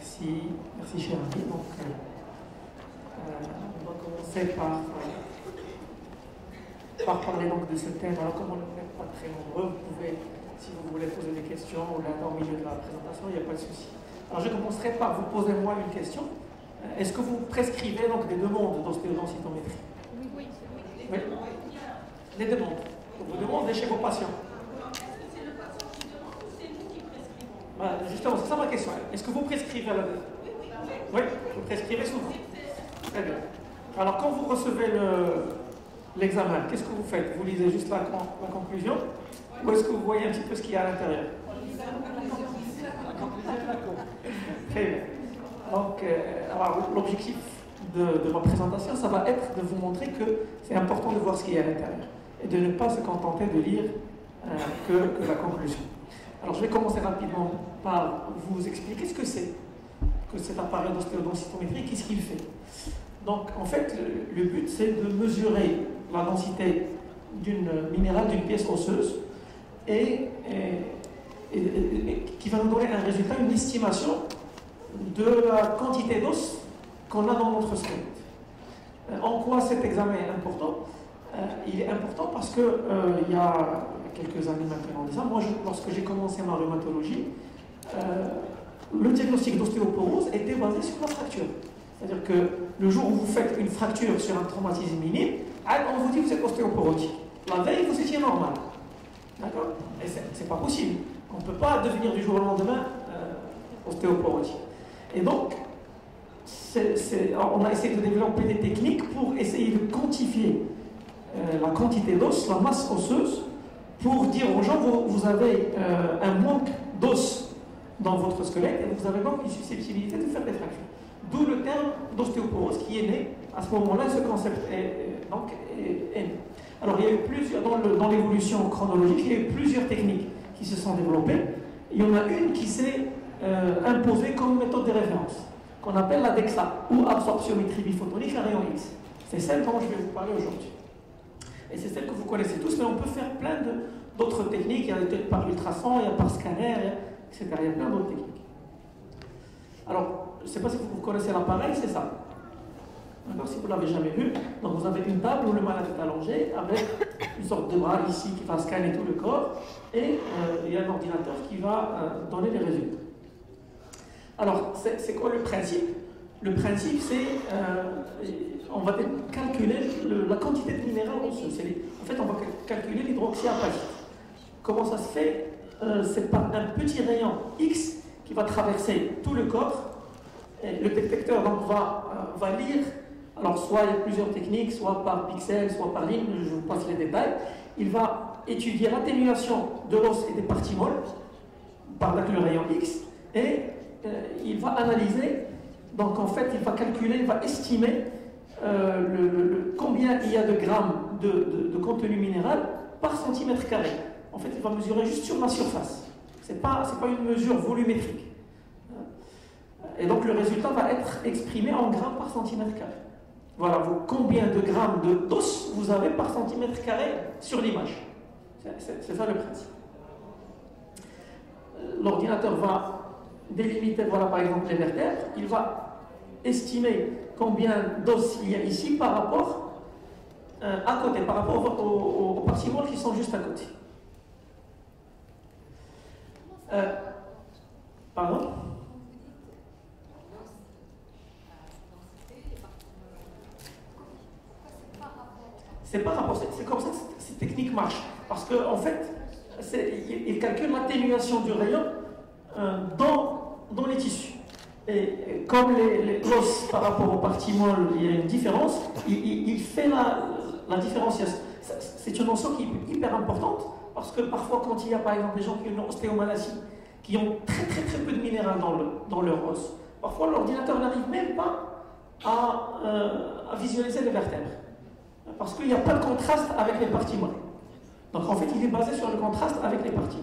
Merci, merci cher ami. Donc, euh, euh, on va commencer par, euh, par parler donc de ce thème. Alors, comme on n'est pas très nombreux, vous pouvez, si vous voulez poser des questions ou là au milieu de la présentation, il n'y a pas de souci. Alors, je commencerai par vous poser moi une question. Est-ce que vous prescrivez donc des demandes d'ostéodensitométrie? Oui, oui, Oui. Les demandes. Vous demandez chez vos patients. Voilà, justement, c'est ça ma question. Est-ce que vous prescrivez la Oui, vous prescrivez souvent. Très bien. Alors, quand vous recevez le- l'examen, qu'est-ce que vous faites? Vous lisez juste la, con- la conclusion? Ou est-ce que vous voyez un petit peu ce qu'il y a à l'intérieur? Très bien. Donc, euh, l'objectif de, de ma présentation, ça va être de vous montrer que c'est important de voir ce qu'il y a à l'intérieur et de ne pas se contenter de lire euh, que, que la conclusion. Alors, je vais commencer rapidement par vous expliquer ce que c'est que cet appareil d'ostéodensitométrie, qu'est-ce qu'il fait. Donc, en fait, le, but, c'est de mesurer la densité d'une minérale, d'une pièce osseuse, et qui va nous donner un résultat, une estimation de la quantité d'os qu'on a dans notre squelette. Euh, En quoi cet examen est important? Euh, Il est important parce que euh, il y a quelques années maintenant, déjà, moi, lorsque j'ai commencé ma rhumatologie, euh, le diagnostic d'ostéoporose était basé sur la fracture. C'est-à-dire que le jour où vous faites une fracture sur un traumatisme minime, ah, on vous dit que vous êtes ostéoporotique. La veille, vous étiez normal. D'accord? Et c'est pas possible. On ne peut pas devenir du jour au lendemain euh, ostéoporotique. Et donc, on a essayé de développer des techniques pour essayer de quantifier euh, la quantité d'os, la masse osseuse, pour dire aux gens vous, avez euh, un manque d'os dans votre squelette et vous avez donc une susceptibilité de faire des fractures. D'où le terme d'ostéoporose qui est né à ce moment-là, ce concept est, donc, né. Alors il y a eu plusieurs, dans l'évolution chronologique, il y a eu plusieurs techniques qui se sont développées. Il y en a une qui s'est euh, imposée comme méthode de référence, qu'on appelle la DEXA, ou absorptiométrie biphotonique à rayon X. C'est celle dont je vais vous parler aujourd'hui. Et c'est celle que vous connaissez tous, mais on peut faire plein d'autres techniques. Il y a par ultrason, il y a par scanner, etc. Il y a plein d'autres techniques. Alors, je ne sais pas si vous connaissez l'appareil, c'est ça. D'accord Si vous ne l'avez jamais vu, donc vous avez une table où le malade est allongé avec une sorte de bras ici qui va scanner tout le corps et euh, il y a un ordinateur qui va euh, donner les résultats. Alors, c'est c'est quoi le principe? Le principe, c'est euh, on va calculer le- la quantité de minéral osseux. En fait, on va cal- calculer l'hydroxyapatite. Comment ça se fait Euh, C'est par un petit rayon X qui va traverser tout le corps. Et le détecteur donc, va, euh, lire, alors soit il y a plusieurs techniques, soit par pixel, soit par ligne, je vous passe les détails. Il va étudier l'atténuation de l'os et des parties molles par le rayon X et euh, il va analyser, donc en fait il va calculer, il va estimer euh, le, combien il y a de grammes de, contenu minéral par centimètre carré. En fait, il va mesurer juste sur la surface. Ce n'est pas, pas une mesure volumétrique. Et donc le résultat va être exprimé en grammes par centimètre carré. Voilà, vous, combien de grammes de d'os vous avez par centimètre carré sur l'image. C'est, ça le principe. L'ordinateur va délimiter, voilà par exemple les vertèbres, il va estimer combien d'os il y a ici par rapport euh, à côté, par rapport aux, aux- aux qui sont juste à côté. Euh, pardon? C'est pas rapport, c'est comme ça que cette- technique marche. Parce qu'en en fait, il, calcule l'atténuation du rayon euh, dans, dans les tissus. Et comme les, les par rapport aux parties molles, il y a une différence, il, fait la, différenciation. C'est une notion qui est hyper importante parce que parfois, quand il y a par exemple des gens qui ont une ostéomalacie, qui ont très très très peu de minéral dans, le, dans leur os, parfois l'ordinateur n'arrive même pas à, euh, à visualiser les vertèbres. Parce qu'il n'y a pas de contraste avec les parties molles. Donc en fait, il est basé sur le contraste avec les parties.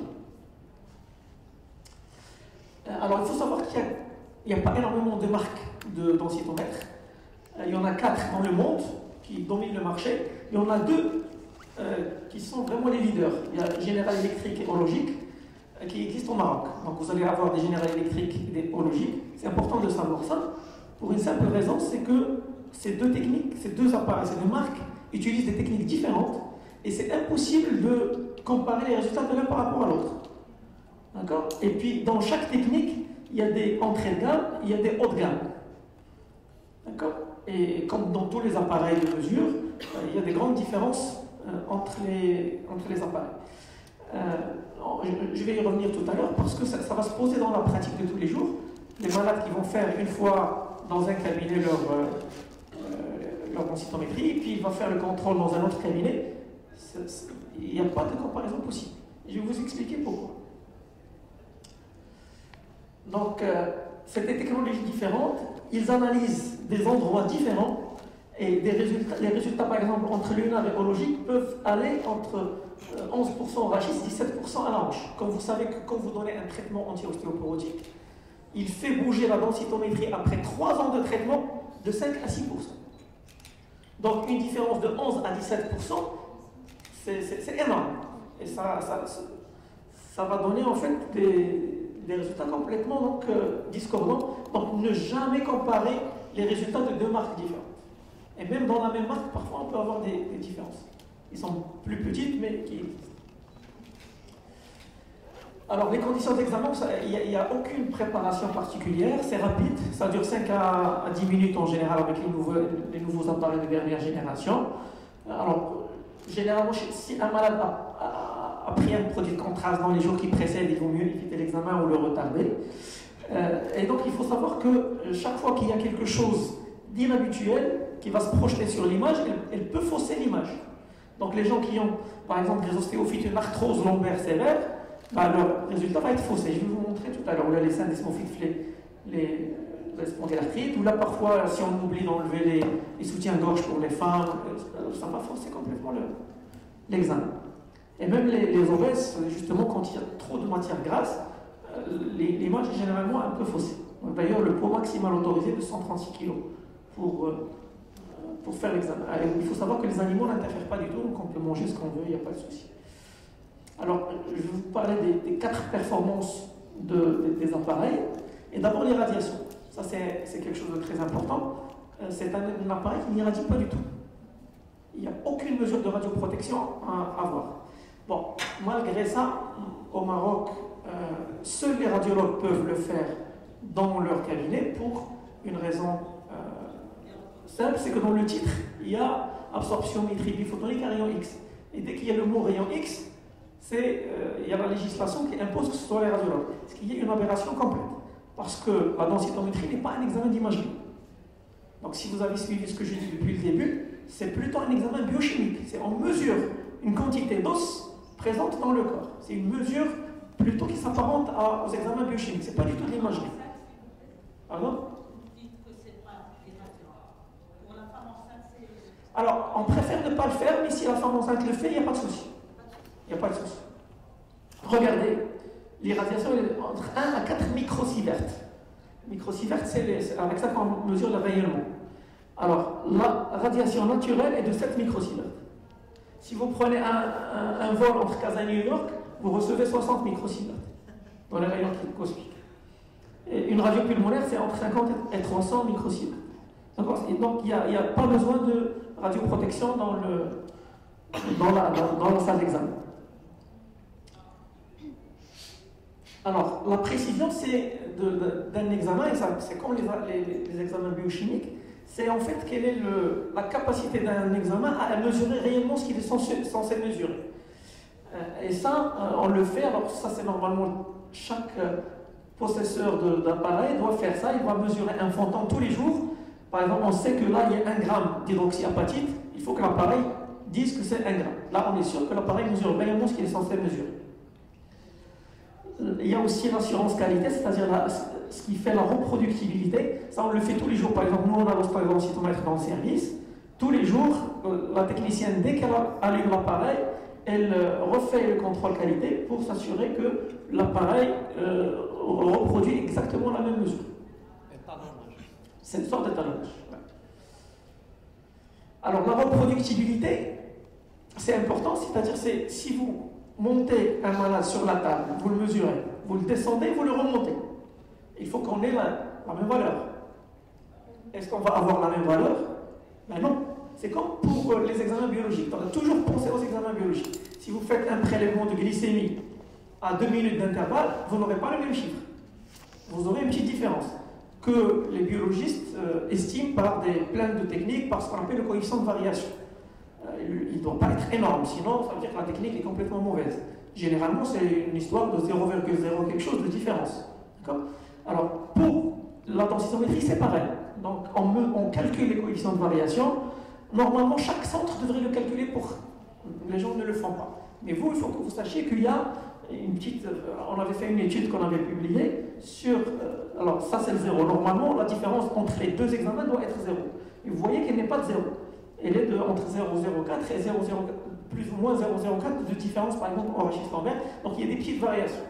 Euh, Alors il faut savoir qu'il n'y a, pas énormément de marques de densitomètres. Euh, Il y en a quatre dans le monde qui dominent le marché. Il y en a deux euh, qui sont vraiment les leaders. Il y a General Electric et Hologic euh, qui existent au Maroc. Donc vous allez avoir des General Electric et des Hologic. C'est important de savoir ça pour une simple raison, c'est que ces deux techniques, ces deux appareils, ces deux marques utilisent des techniques différentes et c'est impossible de comparer les résultats de l'un par rapport à l'autre. D'accord? Et puis dans chaque technique, il y a des entrées de gamme, il y a des hauts de gamme. D'accord? Et comme dans tous les appareils de mesure, euh, il y a des grandes différences euh, entre, les, entre les appareils. Euh, je vais y revenir tout à l'heure parce que ça, va se poser dans la pratique de tous les jours. Les malades qui vont faire une fois dans un cabinet leur, leur densitométrie, puis ils vont faire le contrôle dans un autre cabinet, il n'y a pas de comparaison possible. Je vais vous expliquer pourquoi. Donc, c'est des technologies différentes, ils analysent des endroits différents et les résultats, par exemple, entre lunaire et logique peuvent aller entre 11% au rachis, 17% à la hanche. Comme vous savez que quand vous donnez un traitement anti-ostéoporotique, il fait bouger la densitométrie après 3 ans de traitement de 5 à 6%. Donc une différence de 11 à 17%, c'est énorme. Et ça, ça, va donner en fait des, des résultats complètement donc, euh, discordants. Donc ne jamais comparer les résultats de deux marques différentes. Et même dans la même marque, parfois on peut avoir des, différences. Ils sont plus petites, mais qui existent. Alors, les conditions d'examen, il n'y a, aucune préparation particulière, c'est rapide, ça dure 5 à, 10 minutes en général avec les nouveaux, les nouveaux appareils de dernière génération. Alors, généralement, si un malade a, pris un produit de contraste dans les jours qui précèdent, il vaut mieux éviter l'examen ou le retarder. Euh, et donc, il faut savoir que chaque fois qu'il y a quelque chose d'inhabituel qui va se projeter sur l'image, elle, peut fausser l'image. Donc les gens qui ont, par exemple, des ostéophytes, une arthrose lombaire sévère, bah, leur résultat va être faussé. Je vais vous montrer tout à l'heure, là, les syndesmophytes, les, les, les ou là, parfois, si on oublie d'enlever les, soutiens-gorge pour les femmes, euh, ça va fausser complètement l'examen. Et même les, les, justement, quand il y a trop de matière grasse, euh, l'image est généralement un peu faussée. D'ailleurs, le poids maximal autorisé est de 136 kg pour, euh, pour faire l'examen. Il faut savoir que les animaux n'interfèrent pas du tout, donc on peut manger ce qu'on veut, il n'y a pas de souci. Alors, je vais vous parler des, quatre performances des appareils. Et d'abord, les radiations. Ça, c'est quelque chose de très important. Euh, c'est un, appareil qui n'irradie pas du tout. Il n'y a aucune mesure de radioprotection à avoir. Bon, malgré ça, au Maroc, euh, seuls les radiologues peuvent le faire dans leur cabinet pour une raison simple, c'est que dans le titre, il y a absorption métrique photonique à rayon X. Et dès qu'il y a le mot rayon X, euh, il y a la législation qui impose que ce soit les radiologues. Ce qui est une aberration complète. Parce que la densitométrie n'est pas un examen d'imagerie. Donc si vous avez suivi ce que j'ai dit depuis le début, c'est plutôt un examen biochimique. C'est on mesure une quantité d'os présente dans le corps. C'est une mesure plutôt qui s'apparente aux examens biochimiques. C'est pas du tout de l'imagerie. Alors Alors, on préfère ne pas le faire, mais si la femme enceinte le fait, il n'y a pas de souci. Il n'y a pas de souci. Regardez, l'irradiation est entre 1 à 4 microsieverts. Microsieverts, c'est avec ça qu'on mesure le rayonnement. Alors, la radiation naturelle est de 7 microsieverts. Si vous prenez un, vol entre Kazan et New York, vous recevez 60 microsieverts dans les rayons cosmiques. Une radio pulmonaire, c'est entre 50 et 300 microsieverts. Donc, il n'y a, pas besoin de radioprotection dans, dans, la, salle d'examen. Alors, la précision, c'est d'un examen, c'est comme les, examens biochimiques, c'est en fait quelle est la capacité d'un examen à mesurer réellement ce qu'il est censé, mesurer. Euh, et ça, euh, on le fait, alors ça c'est normalement chaque euh, possesseur d'appareil doit faire ça, il doit mesurer un fondant tous les jours par exemple, on sait que là, il y a un gramme d'hydroxyapatite, il faut que l'appareil dise que c'est un gramme. Là, on est sûr que l'appareil mesure réellement ce qu'il est censé mesurer. Il y a aussi l'assurance qualité, c'est-à-dire ce qui fait la reproductibilité. Ça, on le fait tous les jours. Par exemple, nous, on a l'ostéocytomètre dans le service. Tous les jours, euh, la technicienne, dès qu'elle allume l'appareil, elle euh, refait le contrôle qualité pour s'assurer que l'appareil euh, reproduit exactement la même mesure. C'est une sorte d'étalonnage. Alors la reproductibilité, c'est important, c'est-à-dire c'est si vous montez un malade sur la table, vous le mesurez, vous le descendez, vous le remontez. Il faut qu'on ait la même valeur. Est-ce qu'on va avoir la même valeur? Ben non. C'est comme pour euh, les examens biologiques. On va toujours penser aux examens biologiques. Si vous faites un prélèvement de glycémie à 2 minutes d'intervalle, vous n'aurez pas le même chiffre. Vous aurez une petite différence que les biologistes euh, estiment par des plaintes de technique, par ce qu'on appelle le coefficient de variation. Euh, il ne doit pas être énorme, sinon ça veut dire que la technique est complètement mauvaise. Généralement, c'est une histoire de 0,0 quelque chose de différence. Alors, pour la densitométrie, c'est pareil. Donc, on, calcule les coefficients de variation. Normalement, chaque centre devrait le calculer pour. Les gens ne le font pas. Mais vous, il faut que vous sachiez qu'il y a une petite. Euh, on avait fait une étude qu'on avait publiée sur. Euh, alors, ça, c'est le zéro. Normalement, la différence entre les deux examens doit être zéro. Et vous voyez qu'elle n'est pas de zéro. Elle est de, entre 0,04 et 0,04 plus ou moins 0,04 de différence, par exemple, en rachis Donc il y a des petites variations.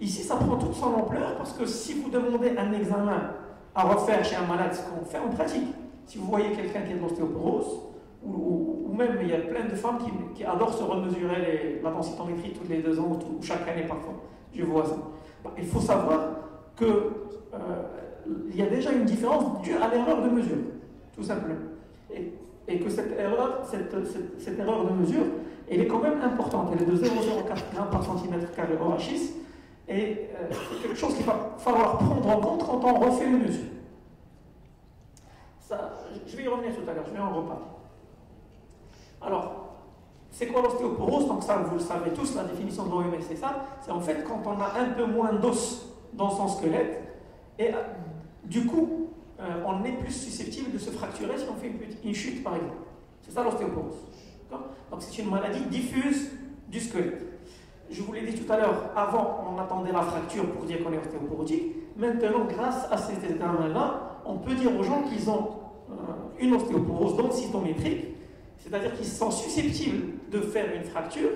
Ici, ça prend toute son ampleur parce que si vous demandez un examen à refaire chez un malade, ce qu'on fait en pratique, si vous voyez quelqu'un qui de l'ostéoporose, ou, même il y a plein de femmes qui, adorent se remesurer la densitométrie tous les deux ans ou, chaque année parfois. Je vois ça. Il faut savoir qu'il euh, y a déjà une différence due à l'erreur de mesure, tout simplement. Et que cette erreur, cette, erreur de mesure, elle est quand même importante. Elle est de 0,04 g par centimètre carré au rachis, et euh, c'est quelque chose qu'il va falloir prendre en compte quand on refait les mesures. Ça, je vais y revenir tout à l'heure, je vais en reparler. Alors, c'est quoi l'ostéoporose? Donc ça, vous le savez tous, la définition de l'OMS, c'est ça. C'est en fait quand on a un peu moins d'os dans son squelette, et euh, du coup, euh, on est plus susceptible de se fracturer si on fait une, chute, par exemple. C'est ça l'ostéoporose. Donc c'est une maladie diffuse du squelette. Je vous l'ai dit tout à l'heure, avant on attendait la fracture pour dire qu'on est ostéoporotique. Maintenant, grâce à cet examen-là, on peut dire aux gens qu'ils ont euh, une ostéoporose densitométrique, c'est-à-dire qu'ils sont susceptibles de faire une fracture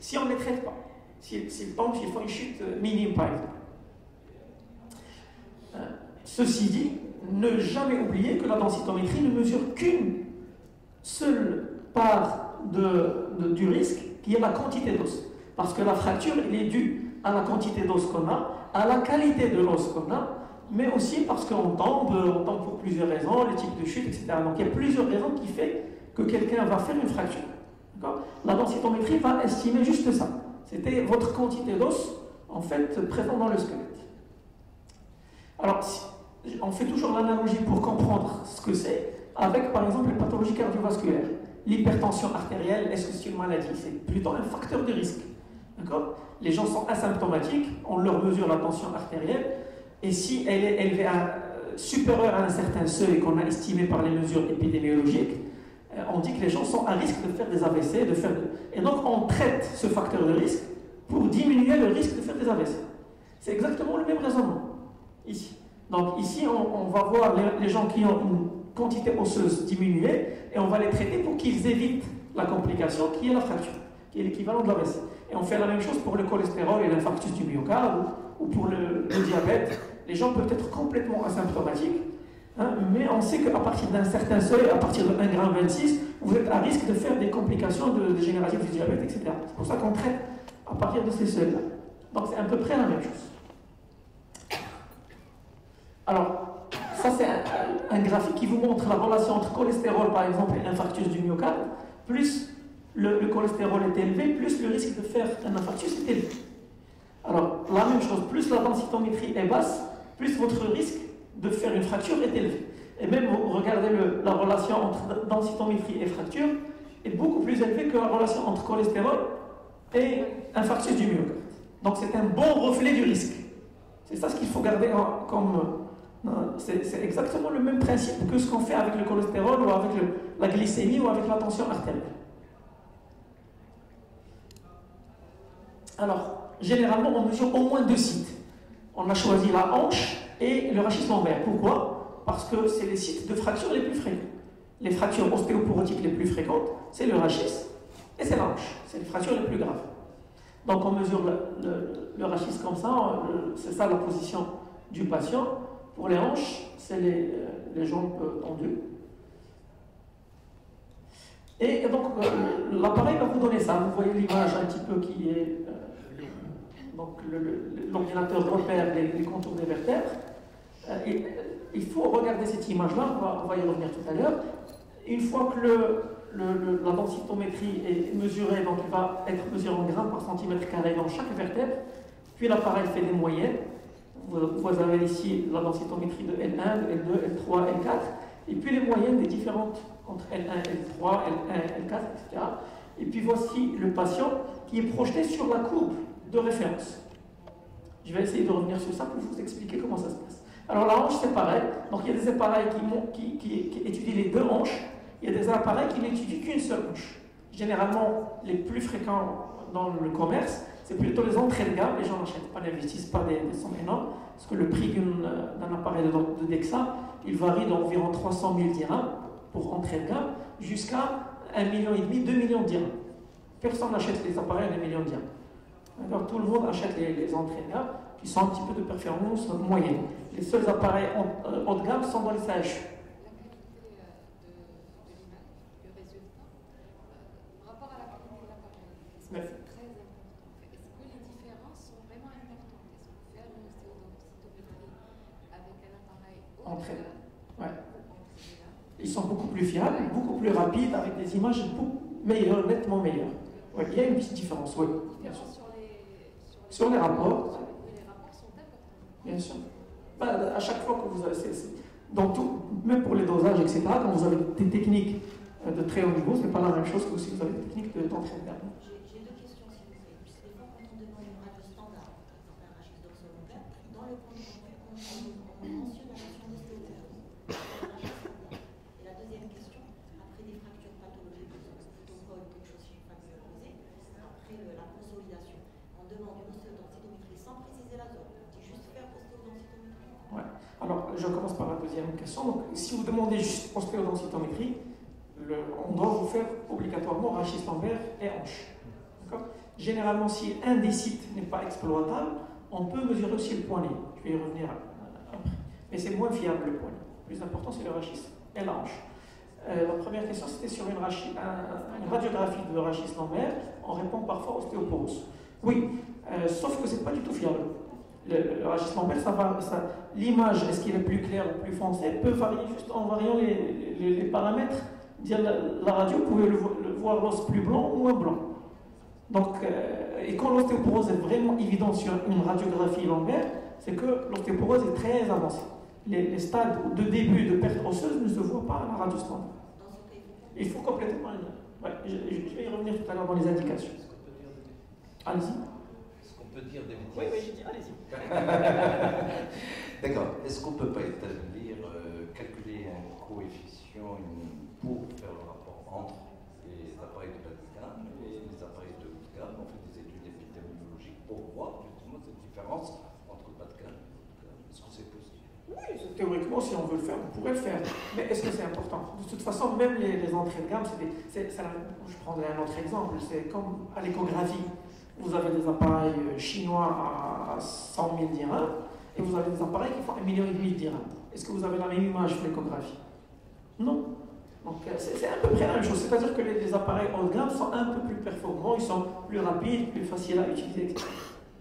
si on ne les traite pas. S'ils tombent, s'ils font une chute minime, par exemple. Euh, ceci dit, ne jamais oublier que la densitométrie ne mesure qu'une seule part de, du risque, qui est la quantité d'os. Parce que la fracture, elle est due à la quantité d'os qu'on a, à la qualité de l'os qu'on a, mais aussi parce qu'on tombe, on tombe pour plusieurs raisons, le type de chute, etc. Donc il y a plusieurs raisons qui font que quelqu'un va faire une fracture. La densitométrie va estimer juste ça. C'était votre quantité d'os, en fait, présent dans le squelette. Alors, on fait toujours l'analogie pour comprendre ce que c'est avec, par exemple, les pathologies cardiovasculaires. L'hypertension artérielle, est-ce que c'est une maladie? C'est plutôt un facteur de risque. Les gens sont asymptomatiques, on leur mesure la tension artérielle, et si elle est élevée à, euh, supérieure à un certain seuil qu'on a estimé par les mesures épidémiologiques, euh, on dit que les gens sont à risque de faire des AVC, de faire et donc on traite ce facteur de risque pour diminuer le risque de faire des AVC. C'est exactement le même raisonnement ici. Donc ici, on, va voir les, gens qui ont une quantité osseuse diminuée et on va les traiter pour qu'ils évitent la complication qui est la fracture, qui est l'équivalent de l'AVC. Et on fait la même chose pour le cholestérol et l'infarctus du myocarde ou, pour le, diabète. Les gens peuvent être complètement asymptomatiques, hein, mais on sait qu'à partir d'un certain seuil, à partir de 1,26 g, vous êtes à risque de faire des complications de, dégénération du diabète, etc. C'est pour ça qu'on traite à partir de ces seuils-là. Donc c'est à peu près la même chose. Alors, ça c'est un, graphique qui vous montre la relation entre cholestérol par exemple et infarctus du myocarde, plus le, cholestérol est élevé, plus le risque de faire un infarctus est élevé. Alors, la même chose, plus la densitométrie est basse, plus votre risque de faire une fracture est élevé. Et même, vous regardez la relation entre densitométrie et fracture est beaucoup plus élevée que la relation entre cholestérol et infarctus du myocarde. Donc, c'est un bon reflet du risque. C'est ça ce qu'il faut garder comme c'est exactement le même principe que ce qu'on fait avec le cholestérol ou avec la glycémie ou avec la tension artérielle. Alors, généralement, on mesure au moins deux sites. On a choisi la hanche et le rachis lombaire. Pourquoi? Parce que c'est les sites de fracture les plus fréquents. Les fractures ostéoporotiques les plus fréquentes, c'est le rachis et c'est la hanche. C'est les fractures les plus graves. Donc on mesure le, rachis comme ça, c'est ça la position du patient. Pour les hanches, c'est les, euh, les, jambes tendues. Et donc, euh, l'appareil va vous donner ça. Vous voyez l'image un petit peu qui est. Euh, donc, l'ordinateur repère les, contours des vertèbres. il faut regarder cette image-là, on va, y revenir tout à l'heure. Une fois que la densitométrie est mesurée, donc il va être mesuré en grammes par centimètre carré dans chaque vertèbre, puis l'appareil fait des moyennes. Vous, avez ici la densitométrie de L1, L2, L3, L4, et puis les moyennes des différentes entre L1, L3, L1, L4, etc. Et puis voici le patient qui est projeté sur la courbe de référence. Je vais essayer de revenir sur ça pour vous expliquer comment ça se passe. Alors la hanche, c'est pareil. Donc il y a des appareils qui, étudient les deux hanches. Il y a des appareils qui n'étudient qu'une seule hanche. Généralement, les plus fréquents dans le commerce, c'est plutôt les entrées de gamme. Les gens n'achètent pas, n'investissent pas des, des sommes énormes. Parce que le prix d'un appareil de, de, DEXA, il varie d'environ 300 000 dirhams pour entrée de gamme jusqu'à 1,5 million, 2 millions de dirhams. Personne n'achète les appareils à 1 million de dirhams. Alors tout le monde achète les, gamme qui sont un petit peu de performance moyenne. Les seuls appareils euh, haut de gamme sont dans les CHU. Haut de gamme ouais. Ils sont beaucoup plus fiables, beaucoup plus rapides, avec des images beaucoup meilleures, nettement meilleures. Ouais, il y a une petite différence, oui. Bien sûr. Sur les, sur les rapports. Les rapports sont importants. Bien sûr. Bah, à chaque fois que vous avez. dans tout, même pour les dosages, etc., quand vous avez des techniques euh, de très haut niveau, ce n'est pas la même chose que si vous avez des techniques d'entraînement. je Donc, si vous demandez juste ostéodensitométrie, on doit vous faire obligatoirement rachis lombaire et hanche. Généralement, si un des sites n'est pas exploitable, on peut mesurer aussi le poignet. Je vais y revenir après. Mais c'est moins fiable le poignet. Le plus important, c'est le rachis et la hanche. Euh, la première question, c'était sur une, radiographie de rachis lombaire. On répond parfois ostéoporose. Oui, euh, sauf que c'est pas du tout fiable le, le ça va, ça, l'image, est-ce qu'il est plus clair ou plus foncé, peut varier juste en variant les, paramètres. Dire la, radio, vous pouvez le, voir l'os plus blanc ou moins blanc. Donc, euh, et quand l'ostéoporose est vraiment évident sur une radiographie lombaire, c'est que l'ostéoporose est très avancée. Les, stades de début de perte osseuse ne se voient pas à la radio. Il faut complètement. Ouais, je, je, vais y revenir tout à l'heure dans les indications. Allez-y peut dire des Oui, oui, je dis, allez-y. D'accord. Est-ce qu'on ne peut pas établir, euh, calculer un coefficient pour faire le rapport entre les appareils de bas de gamme et les appareils de haut de gamme On fait des études épidémiologiques pour voir justement cette différence entre le bas de gamme et le Est-ce que c'est possible? Oui, théoriquement, si on veut le faire, on pourrait le faire. Mais est-ce que c'est important? De toute façon, même les, entrées de gamme, c'est je prendrai un autre exemple, c'est comme à l'échographie. Vous avez des appareils euh, chinois à 100 000 dirhams et vous avez des appareils qui font 1,5 million de dirhams. Est-ce que vous avez la même image sur l'échographie Non. Donc euh, c'est à peu près la même chose. C'est-à-dire que les, appareils haut de gamme sont un peu plus performants, ils sont plus rapides, plus faciles à utiliser, etc.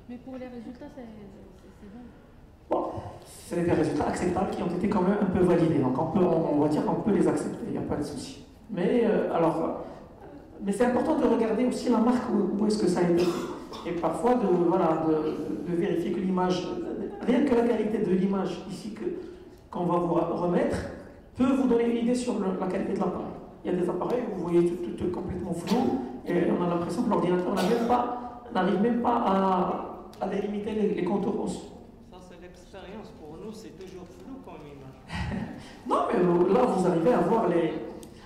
Mais pour les résultats, c'est bon. Bon, c'est des résultats acceptables qui ont été quand même un peu validés. Donc on, peut, on, va dire qu'on peut les accepter, il n'y a pas de souci. Mais euh, alors, mais c'est important de regarder aussi la marque où, est-ce que ça a été Et parfois de, voilà, de, vérifier que l'image, rien que la qualité de l'image ici que, qu'on va vous remettre, peut vous donner une idée sur la qualité de l'appareil. Il y a des appareils où vous voyez tout, tout, complètement flou et on a l'impression que l'ordinateur n'arrive même pas à, à délimiter les, contours osseux. Ça, c'est l'expérience. Pour nous, c'est toujours flou comme image. non, mais là, vous arrivez à voir les,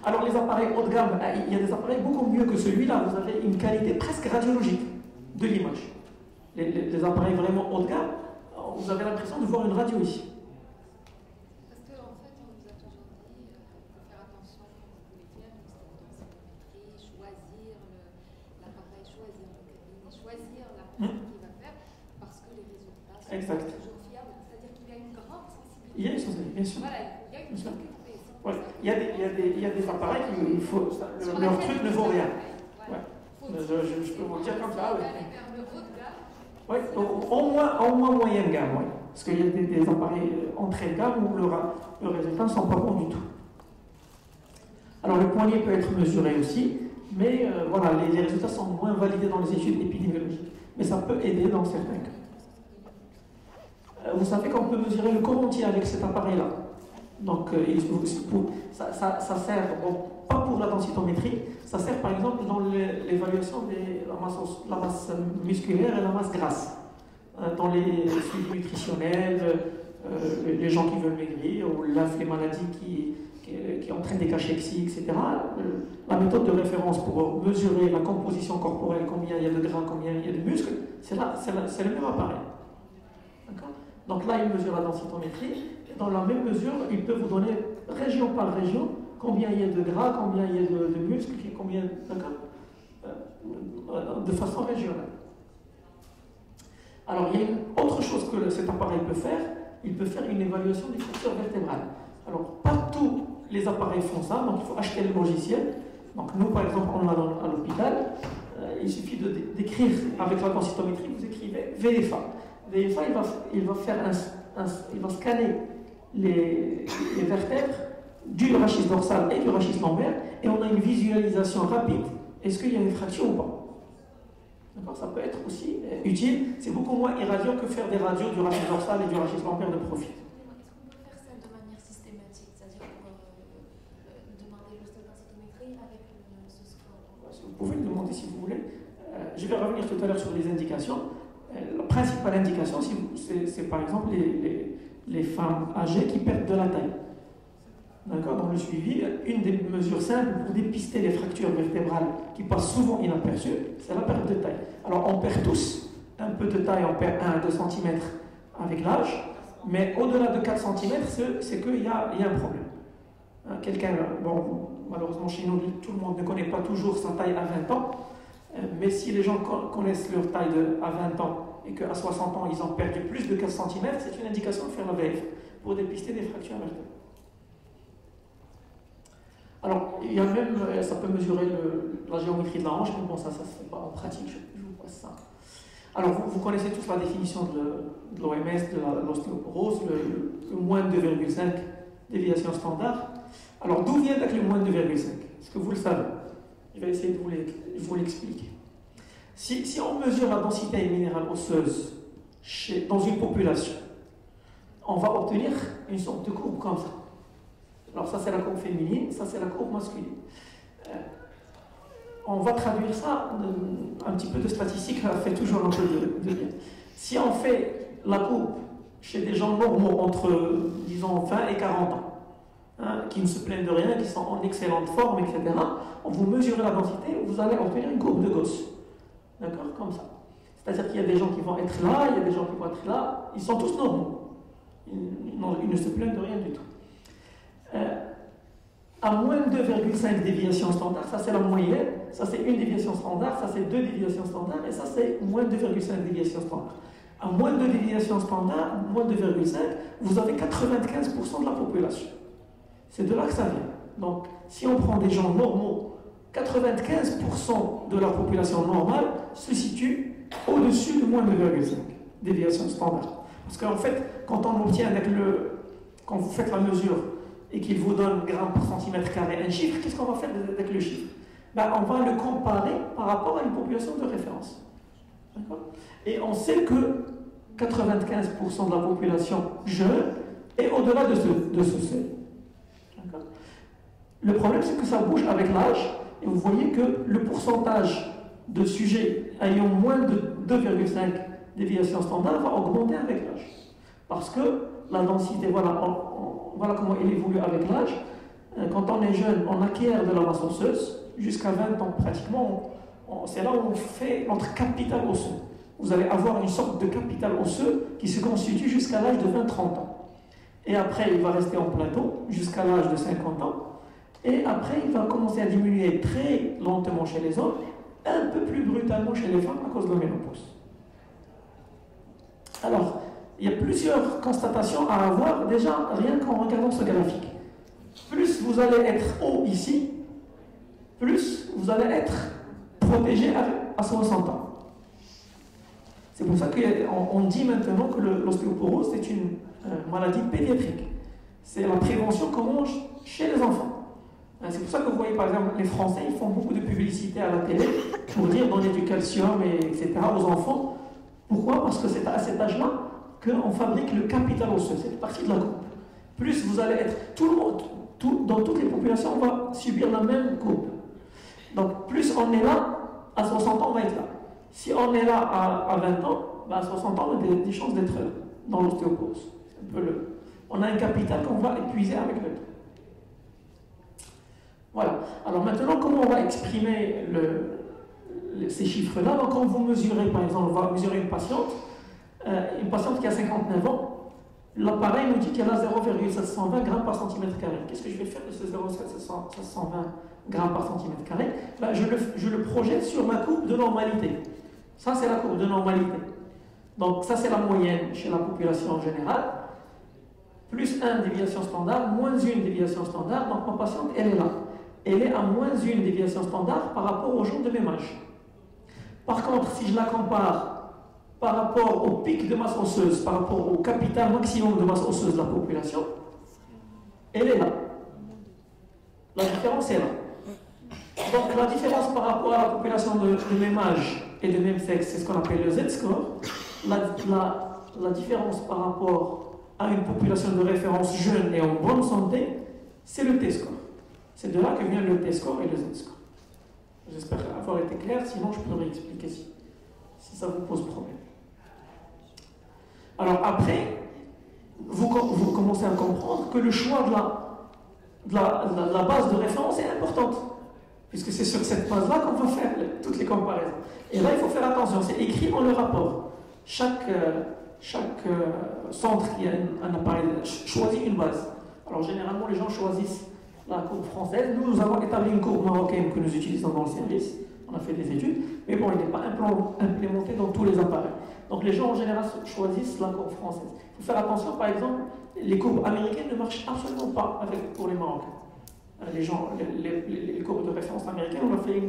alors les appareils haut de gamme, euh, il y a des appareils beaucoup mieux que celui-là, vous avez une qualité presque radiologique de l'image. Les, appareils vraiment haut de gamme, vous avez l'impression de voir une radio ici. Parce qu'en fait, on nous a toujours dit qu'il euh, faut faire attention faire une stométrie, choisir l'appareil, choisir le cabinet, choisir l'appareil hmm. qui va faire, parce que les résultats sont toujours fiables. C'est-à-dire qu'il y a une grande sensibilité. Il y a une sensibilité, bien sûr. Voilà, il y a une sensibilité. Il, y a des, il, y a des, il y a des appareils qui il faut, leur truc ne vaut rien. Ouais. Je, je, peux vous dire comme ça. Oui, au, moins, au moins moyenne gamme, oui. Parce qu'il y a des, des appareils euh, entrée de gamme où le, résultat ne sont pas bons du tout. Alors le poignet peut être mesuré aussi, mais euh, voilà, les, les résultats sont moins validés dans les études épidémiologiques. Mais ça peut aider dans certains cas. Euh, Vous savez qu'on peut mesurer le corps entier avec cet appareil-là. Donc, euh, ça, sert, bon, pas pour la densitométrie, ça sert par exemple dans l'é- l'évaluation de la masse, musculaire et la masse grasse. Euh, Dans les suivis nutritionnels, euh, les- gens qui veulent maigrir, ou les maladies qui, qui, qui entraînent des cachexie, etc. La méthode de référence pour mesurer la composition corporelle, combien il y a de gras, combien il y a de muscles, c'est le même appareil. Donc là, il mesure la densitométrie. Dans la même mesure, il peut vous donner région par région combien il y a de gras, combien il y a de, de muscles, combien. Euh, euh, De façon régionale. Alors, il y a une autre chose que cet appareil peut faire. Il peut faire une évaluation des structures vertébrales. Alors, pas tous les appareils font ça, donc il faut acheter le logiciel. Donc, nous, par exemple, on l'a à l'hôpital. Euh, il suffit de dé- d'écrire avec la densitométrie, vous écrivez VFA. VFA, il va, il va faire un- il va scanner les, les vertèbres du rachis dorsal et du rachis lombaire, et on a une visualisation rapide. Est-ce qu'il y a une fracture ou pas? D'accord Ça peut être aussi euh, utile. C'est beaucoup moins irradiant que faire des radios du rachis dorsal et du rachis lombaire de profil. Est-ce qu'on peut faire ça de manière systématique, c'est-à-dire pour euh, euh, demander juste la densitométrie avec ce score Vous pouvez le demander si vous voulez. Euh, je vais revenir tout à l'heure sur les indications. Euh, la principale indication, si c'est c'est par exemple les, les- les femmes âgées qui perdent de la taille. D'accord? Dans le suivi, une des mesures simples pour dépister les fractures vertébrales qui passent souvent inaperçues, c'est la perte de taille. Alors on perd tous un peu de taille, on perd 1 à 2 cm avec l'âge, mais au-delà de 4 cm, c'est qu'il y y a un problème. Hein, Quelqu'un, bon, malheureusement chez nous, tout le monde ne connaît pas toujours sa taille à 20 ans, euh, mais si les gens co- connaissent leur taille à 20 ans et qu'à 60 ans ils ont perdu plus de 4 cm, c'est une indication de faire la VF pour dépister des fractures vertébrales. Alors, il y a même, euh, ça peut mesurer la géométrie de la hanche, mais bon, ça, ça se fait pas en pratique, je, vous passe ça. Alors, vous, connaissez tous la définition de, l'OMS, de l'ostéoporose, le, le- moins de 2,5 déviation standard. Alors, d'où vient donc le moins de 2,5 Est-ce que vous le savez? Je vais essayer de vous l'expliquer. Si, on mesure la densité minérale osseuse dans une population, on va obtenir une sorte de courbe comme ça. Alors ça c'est la courbe féminine, ça c'est la courbe masculine. Euh, on va traduire ça, un petit peu de statistique, ça fait toujours un peu de, bien. Si on fait la courbe chez des gens normaux entre, disons, 20 et 40 ans, hein, qui ne se plaignent de rien, qui sont en excellente forme, etc., on vous mesure la densité, vous allez obtenir une courbe de Gauss. D'accord Comme ça. C'est-à-dire qu'il y a des gens qui vont être là, il y a des gens qui vont être là, ils sont tous normaux. Ils, ne se plaignent de rien du tout. Euh, à moins de 2,5 déviations standard, ça c'est la moyenne, ça c'est une déviation standard, ça c'est deux déviations standard, et ça c'est moins de 2,5 déviations standard. À moins de déviations standard, moins de 2,5, vous avez 95% de la population. C'est de là que ça vient. Donc, si on prend des gens normaux, 95% de la population normale se situe au-dessus de moins de 2,5 déviations standard. Parce qu'en fait, quand on obtient avec le, quand vous faites la mesure et qu'il vous donne gramme par centimètre carré un chiffre, qu'est-ce qu'on va faire avec le chiffre? Ben, On va le comparer par rapport à une population de référence. Et on sait que 95% de la population jeune est au-delà de ce, de ce seuil. Le problème, c'est que ça bouge avec l'âge, et vous voyez que le pourcentage de sujets ayant moins de 2,5 déviations standard va augmenter avec l'âge. Parce que la densité, voilà, voilà comment elle évolue avec l'âge. Euh, Quand on est jeune, on acquiert de la masse osseuse. Jusqu'à 20 ans, pratiquement, c'est là où on fait notre capital osseux. Vous allez avoir une sorte de capital osseux qui se constitue jusqu'à l'âge de 20-30 ans. Et après, il va rester en plateau jusqu'à l'âge de 50 ans. Et après, il va commencer à diminuer très lentement chez les hommes, un peu plus brutalement chez les femmes à cause de la ménopause. Alors, il y a plusieurs constatations à avoir déjà rien qu'en regardant ce graphique. Plus vous allez être haut ici, plus vous allez être protégé à, à 60 ans. C'est pour ça qu'on on dit maintenant que l'ostéoporose, c'est une euh, maladie pédiatrique. C'est la prévention qu'on mange chez les enfants. Hein, C'est pour ça que vous voyez, par exemple, les Français, ils font beaucoup de publicité à la télé pour dire donner du calcium, et, etc. aux enfants. Pourquoi? Parce que c'est à cet âge-là qu'on fabrique le capital osseux. C'est une partie de la coupe. Plus vous allez être... Tout le monde, dans toutes les populations, on va subir la même coupe. Donc, plus on est là, à 60 ans, on va être là. Si on est là à, à 20 ans, bah, à 60 ans, on a des, des chances d'être dans l'ostéoporose. On a un capital qu'on va épuiser avec le temps. Voilà. Alors maintenant, comment on va exprimer ces chiffres-là? Donc, quand vous mesurez, par exemple, on va mesurer une patiente, euh, une patiente qui a 59 ans, l'appareil nous dit qu'elle a 0,720 grammes par centimètre carré. Qu'est-ce que je vais faire de ce 0,720 grammes par centimètre carré? Ben, je, le, je le projette sur ma courbe de normalité. Ça, c'est la courbe de normalité. Donc, ça, c'est la moyenne chez la population en général. Plus 1 déviation standard, moins 1 déviation standard. Donc, ma patiente, elle est là. Elle est à moins 1 déviation standard par rapport aux gens de même âge. Par contre, si je la compare par rapport au pic de masse osseuse, par rapport au capital maximum de masse osseuse de la population, elle est là. La différence est là. Donc la différence par rapport à la population de, même âge et de même sexe, c'est ce qu'on appelle le Z-score. La différence par rapport à une population de référence jeune et en bonne santé, c'est le T-score. C'est de là que vient le T-score et le Z-score. J'espère avoir été clair, sinon je peux réexpliquer si, ça vous pose problème. Alors après, vous, com- vous commencez à comprendre que le choix de la, base de référence est importante. Puisque c'est sur cette base-là qu'on va faire toutes les comparaisons. Et là, il faut faire attention, c'est écrit dans le rapport. Chaque, euh, chaque euh, centre qui a un appareil ch- choisit une base. Alors généralement, les gens choisissent la courbe française. Nous, avons établi une courbe marocaine que nous utilisons dans le service. On a fait des études. Mais bon, il n'est pas implan- implémenté dans tous les appareils. Donc les gens en général choisissent la courbe française. Il faut faire attention, par exemple, les courbes américaines ne marchent absolument pas avec, pour les Marocains. Euh, Les, gens, les, les- courbes de référence américaines, on a fait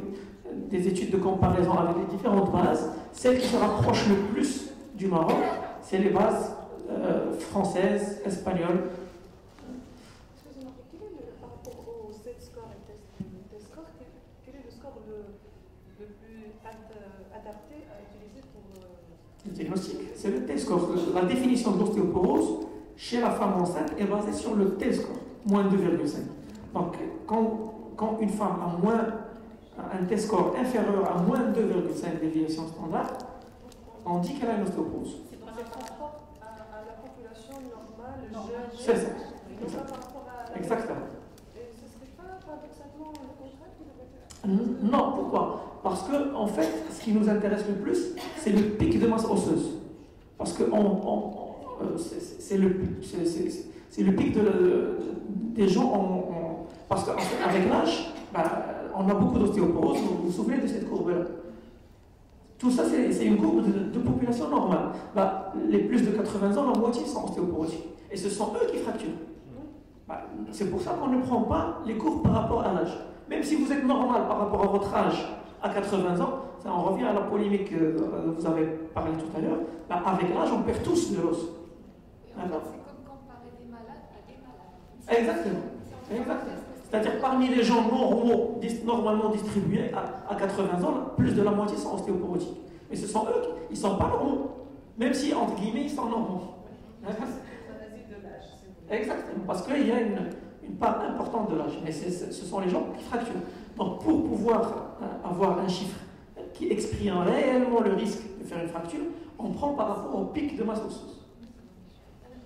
des études de comparaison avec les différentes bases. Celle qui se rapproche le plus du Maroc, c'est les bases euh, françaises, espagnoles. Excusez-moi, quel est le, par rapport au Z-score et test, test score, quel, quel est le score le, le plus ad- adapté à utiliser pour. euh, Le diagnostic, c'est le T-score. La définition de l'ostéoporose chez la femme enceinte est basée sur le T-score, moins 2,5. Donc, quand, quand une femme a moins, un T-score inférieur à moins 2,5 déviation standard, on dit qu'elle a une ostéoporose. C'est par rapport à, à la population normale, Normale. jeune. C'est ça. Et non pas par rapport à. la- Exactement. Et ce serait pas paradoxalement le contraire qui devrait être. N- Non, pourquoi? Parce que, en fait, ce qui nous intéresse le plus, c'est le pic de masse osseuse. Parce que c'est- le, pic des gens. en- parce qu'avec l'âge, bah, on a beaucoup d'ostéoporose. Vous vous souvenez de cette courbe-là? Tout ça, c'est une courbe de, population normale. Bah, les plus de 80 ans, la moitié sont ostéoporosiques. Et ce sont eux qui fracturent. Bah, c'est pour ça qu'on ne prend pas les courbes par rapport à l'âge. Même si vous êtes normal par rapport à votre âge à 80 ans, ça on revient à la polémique que euh, vous avez parlé tout à l'heure, bah, avec l'âge on perd tous de l'os. D'accord. c'est comme comparer des malades à des malades. Exactement. C'est-à-dire parmi les gens normaux, normalement distribués à, à 80 ans, plus de la moitié sont ostéoporotiques. Mais ce sont eux, qui- ils ne sont pas normaux. Même si, entre guillemets, ils sont normaux. De l'âge. Exactement, parce qu'il y a une, une part importante de l'âge, mais ce sont les gens qui fracturent. Donc pour pouvoir euh, avoir un chiffre qui exprime réellement le risque de faire une fracture, on prend par rapport au pic de masse osseuse.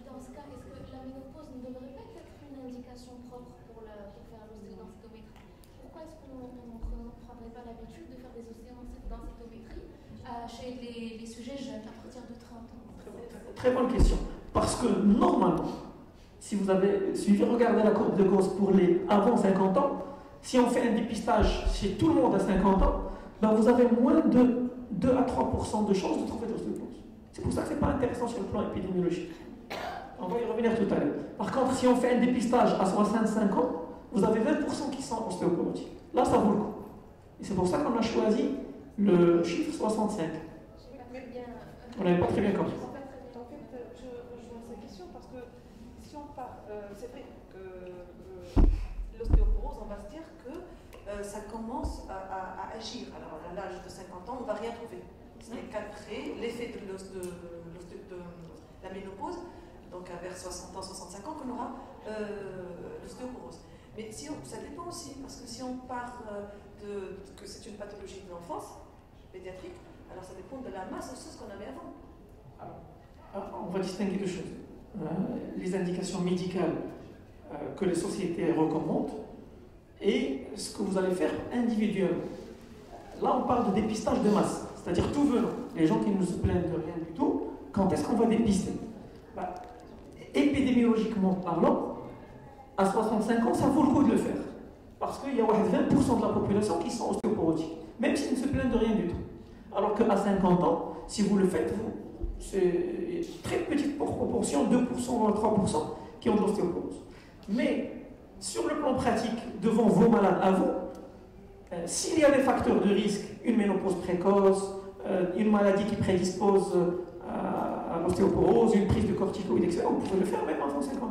Dans ce cas, est-ce que la ménopause ne devrait pas être une indication propre pour, la- pour faire l'ostéodensitométrie Pourquoi est-ce qu'on ne prendrait pas l'habitude de faire des ostéodensitométries euh, chez les, les sujets jeunes à partir de 30 ans? Très bonne question. Parce que normalement, si vous avez suivi, regardez la courbe de Gauss pour les avant 50 ans, si on fait un dépistage chez tout le monde à 50 ans, ben vous avez moins de 2 à 3% de chances de trouver de l'ostéoporose. C'est pour ça que ce n'est pas intéressant sur le plan épidémiologique. On va y revenir tout à l'heure. Par contre, si on fait un dépistage à 65 ans, vous avez 20% qui sont ostéoporotiques. Là, ça vaut le coup. Et c'est pour ça qu'on a choisi le chiffre 65. Je sais pas très bien. euh, On n'avait pas très bien compris. En fait, fait, je rejoins sa question parce que si on part, euh, que euh, l'ostéoporose, on va se dire que euh, ça commence à, agir. Alors à l'âge de 50 ans, on ne va rien trouver. Ce n'est qu'après l'effet de, de, de la ménopause, donc vers 60 ans, 65 ans, qu'on aura euh, l'ostéoporose. Mais ça dépend aussi, parce que si on part euh, de, que c'est une pathologie de l'enfance, pédiatrique, alors ça dépend de la masse osseuse qu'on avait avant. Ah, On va distinguer deux choses. Euh, les indications médicales que les sociétés recommandent et ce que vous allez faire individuellement. Là, on parle de dépistage de masse, c'est-à-dire tout venant. Les gens qui ne se plaignent de rien du tout, quand est-ce qu'on va dépister? Bah, Épidémiologiquement parlant, à 65 ans, ça vaut le coup de le faire. Parce qu'il y a 20% de la population qui sont ostéoporotiques, même s'ils ne se plaignent de rien du tout. Alors qu'à 50 ans, si vous le faites, vous, c'est très petite proportion, 2% ou 3% qui ont de l'ostéoporose. Mais sur le plan pratique, devant vos malades à vous, euh, s'il y a des facteurs de risque, une ménopause précoce, euh, une maladie qui prédispose euh, à, à l'ostéoporose, une prise de corticoïdes, etc., vous pouvez le faire même avant 50 ans.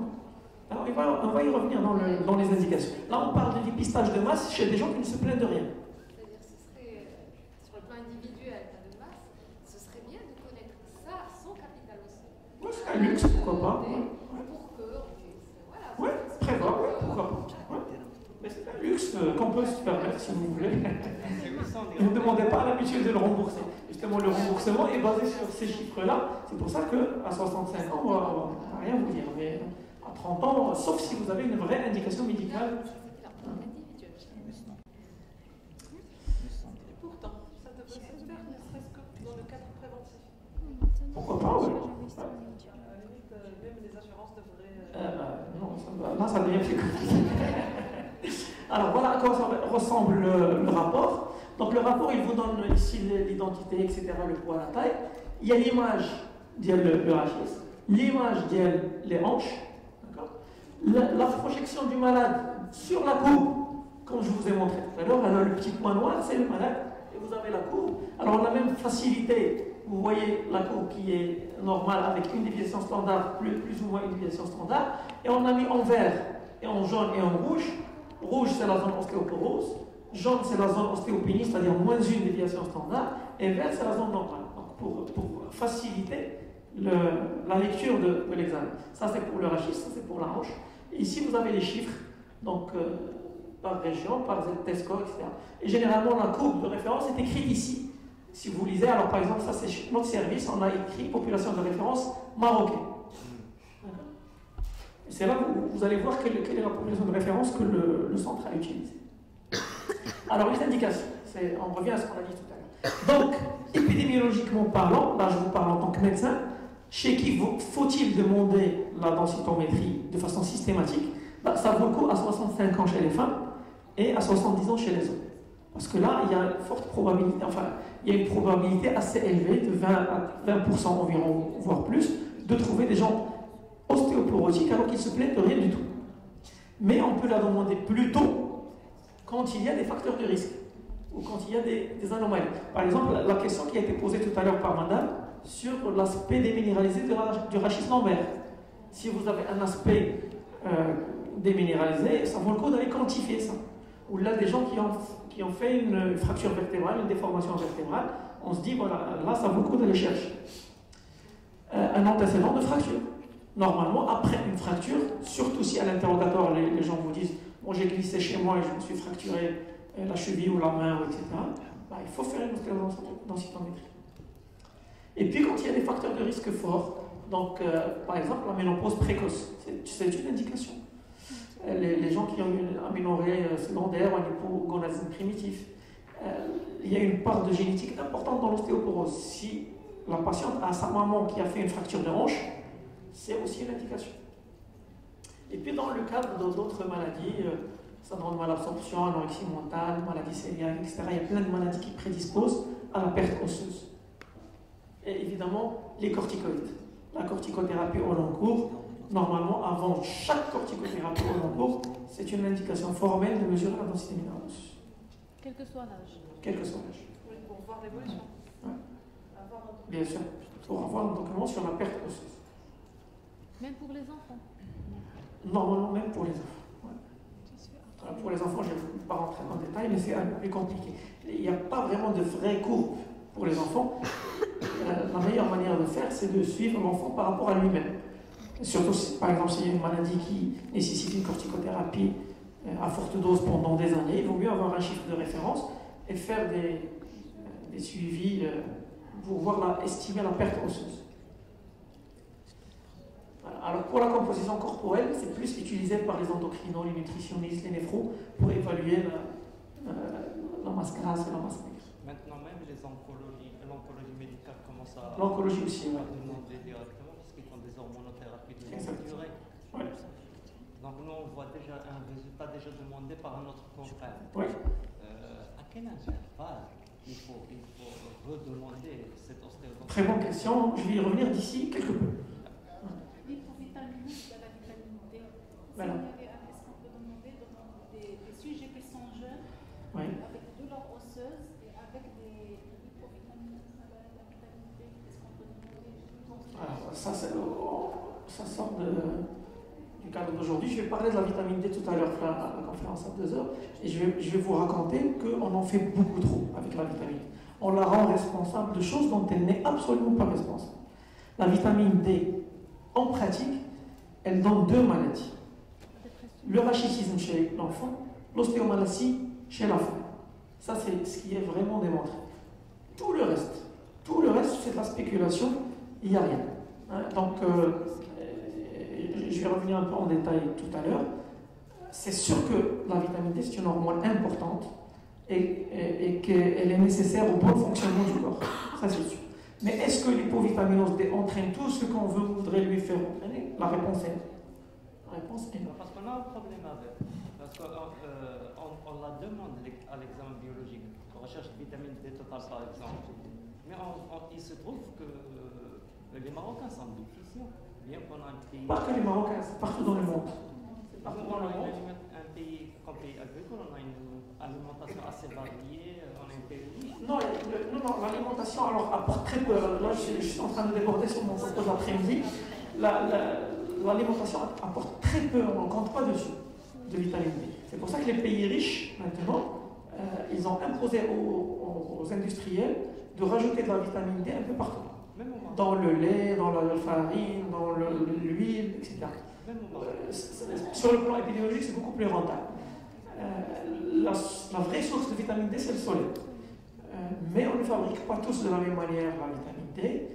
Alors, il va- on va y revenir dans, le- dans les indications. Là, on parle de dépistage de masse chez des gens qui ne se plaignent de rien. C'est-à-dire, ce serait, sur le plan individuel, de masse, ce serait bien de connaître ça, son capital aussi. C'est un luxe, pourquoi pas. ouais. Pour que on puisse, voilà. Ouais, prévoir, ouais, pourquoi pas. Ouais. Mais c'est euh, qu'on peut se permettre si vous voulez. Ne vous demandez pas à l'habitude de le rembourser. Justement, le remboursement est basé sur ces chiffres-là. C'est pour ça qu'à 65 ans, on va rien vous dire. Mais à 30 ans, sauf si vous avez une vraie indication médicale. Pourtant, ça devrait se faire, ne serait-ce que dans le cadre préventif. Pourquoi pas, euh, même les assurances devraient. euh, Euh, non, ça ça devient plus compliqué. Alors voilà à quoi ressemble le, rapport. Donc le rapport, il vous donne ici l'identité, etc., le poids, la taille. Il y a l'image d'IL le, rachis, l'image d'IL les hanches, la, projection du malade sur la courbe, comme je vous ai montré tout à l'heure, alors le petit point noir, c'est le malade, et vous avez la courbe. Alors on a même facilité, vous voyez la courbe qui est normale avec une déviation standard, plus, plus ou moins une déviation standard, et on a mis en vert et en jaune et en rouge. Rouge, c'est la zone ostéoporose. Jaune, c'est la zone ostéopénie, c'est-à-dire moins une déviation standard. Et vert, c'est la zone normale. Donc, pour, faciliter la lecture de, l'examen. Ça, c'est pour le rachis, ça, c'est pour la. Et ici, vous avez les chiffres, donc euh, par région, par ZTESCO, etc. Et généralement, la courbe de référence est écrite ici. Si vous lisez, alors par exemple, ça, c'est notre service, on a écrit population de référence marocaine. C'est là où vous allez voir quelle, quelle est la population de référence que le, centre a utilisée. Alors, les indications, on revient à ce qu'on a dit tout à l'heure. Donc, épidémiologiquement parlant, là je vous parle en tant que médecin, chez qui faut-il demander la densitométrie de façon systématique? Bah, Ça vaut le coup à 65 ans chez les femmes et à 70 ans chez les hommes. Parce que là, il y a une forte probabilité, enfin, il y a une probabilité assez élevée, de 20 à 20% environ, voire plus, de trouver des gens ostéoporotiques alors qu'ils se plaignent de rien du tout. Mais on peut la demander plus tôt quand il y a des facteurs de risque ou quand il y a des, anomalies. Par exemple, la, question qui a été posée tout à l'heure par madame sur l'aspect déminéralisé du rachis lombaire. Si vous avez un aspect euh, déminéralisé, ça vaut le coup d'aller quantifier ça. Ou là, des gens qui ont, qui ont fait une fracture vertébrale, une déformation vertébrale, on se dit, voilà, là, ça vaut le coup d'aller chercher. Euh, un antécédent de fracture. Normalement, après une fracture, surtout si à l'interrogatoire, les, gens vous disent Bon, j'ai glissé chez moi et je me suis fracturé euh, la cheville ou la main, etc., bah, il faut faire une densitométrie. Et puis, quand il y a des facteurs de risque forts, donc euh, par exemple la ménopause précoce, c'est- une indication. Euh, Les, gens qui ont une aménorrhée secondaire, un hypogonadisme primitif, il y a une part de génétique importante dans l'ostéoporose. Si la patiente a sa maman qui a fait une fracture de hanche, c'est aussi une indication. Et puis dans le cadre de- d'autres maladies, euh, syndrome de malabsorption, anorexie mentale, maladie cœliaque, etc., il y a plein de maladies qui prédisposent à la perte osseuse. Et évidemment, les corticoïdes. La corticothérapie au long cours, normalement, avant chaque corticothérapie au long cours, c'est une indication formelle de mesurer la densité minérale osseuse, Quel que soit l'âge. quel que soit l'âge. Oui, pour voir l'évolution. Ouais. Bien sûr, pour avoir un document sur la perte osseuse. Même pour les enfants. Normalement, même pour les enfants. Pour les enfants, je ne vais pas rentrer dans le détail, mais c'est un peu plus compliqué. Il n'y a pas vraiment de vraie courbe pour les enfants. La, la meilleure manière de faire, c'est de suivre l'enfant par rapport à lui-même. Surtout, si, par exemple, s'il y a une maladie qui nécessite une corticothérapie euh, à forte dose pendant des années, il vaut mieux avoir un chiffre de référence et faire des, euh, des suivis euh, pour voir la, estimer la perte osseuse. Alors pour la composition corporelle, c'est plus utilisé par les endocrinos, les nutritionnistes, les néphros pour évaluer la, euh, la masse grasse et la masse maigre. Maintenant même, les oncologies, l'oncologie médicale commence à, L'oncologie aussi, à ouais. demander directement parce qu'ils font des hormonothérapies de longue durée. Ouais. Donc nous, on voit déjà un résultat déjà demandé par un autre confrère. Oui. Euh, à quel intervalle il faut, il faut redemander cette ostéopathie Très bonne question, je vais y revenir d'ici quelque peu. L'hypovitamine, il y a la vitamine D. Voilà. S'il y avait un- Est-ce qu'on peut demander de- des, des sujets qui sont jeunes, Oui. avec des douleurs osseuses et avec des hypovitamines, la, la vitamine D, est-ce qu'on peut demander? Alors, ça, c'est le- ça sort de- du cadre d'aujourd'hui. Je vais parler de la vitamine D tout à l'heure à la conférence à 2 heures. Et je vais, je vais vous raconter qu'on en fait beaucoup trop avec la vitamine D. On la rend responsable de choses dont elle n'est absolument pas responsable. La vitamine D, en pratique, elle donne deux maladies. Le rachitisme chez l'enfant, l'ostéomalacie chez la femme. Ça, c'est ce qui est vraiment démontré. Tout le reste, tout le reste, c'est de la spéculation, il n'y a rien. Hein, donc, euh, euh, je vais revenir un peu en détail tout à l'heure. C'est sûr que la vitamine D, c'est une hormone importante et, qu'elle est nécessaire au bon fonctionnement du corps. Ça, c'est sûr. Mais est-ce que l'hypovitaminose D entraîne tout ce qu'on voudrait lui faire entraîner? La réponse est réponse est non. Parce qu'on a un problème avec. Parce qu'on euh, on, on la demande à l'examen biologique. On recherche vitamine D totale par exemple. Mais on- on- il se trouve que euh, les Marocains sont déficients. Bien qu'on a un pays. Pas que les Marocains, c'est partout dans le monde. Partout on dans a le monde. un pays, comme pays agricole, on a une alimentation assez variée, on est un pays. Non, non, non, l'alimentation alors apporte très peu. Là, je, je suis en train de déborder sur mon propos d'après-midi. La- la- L'alimentation apporte très peu, on ne compte pas dessus, de vitamine D. C'est pour ça que les pays riches, maintenant, euh, ils ont imposé aux, industriels de rajouter de la vitamine D un peu partout. Dans le lait, dans la farine, dans le- l'huile, etc. Euh, Sur le plan épidémiologique, c'est beaucoup plus rentable. Euh, la, la vraie source de vitamine D, c'est le soleil. Mais on ne fabrique pas tous de la même manière la vitamine D,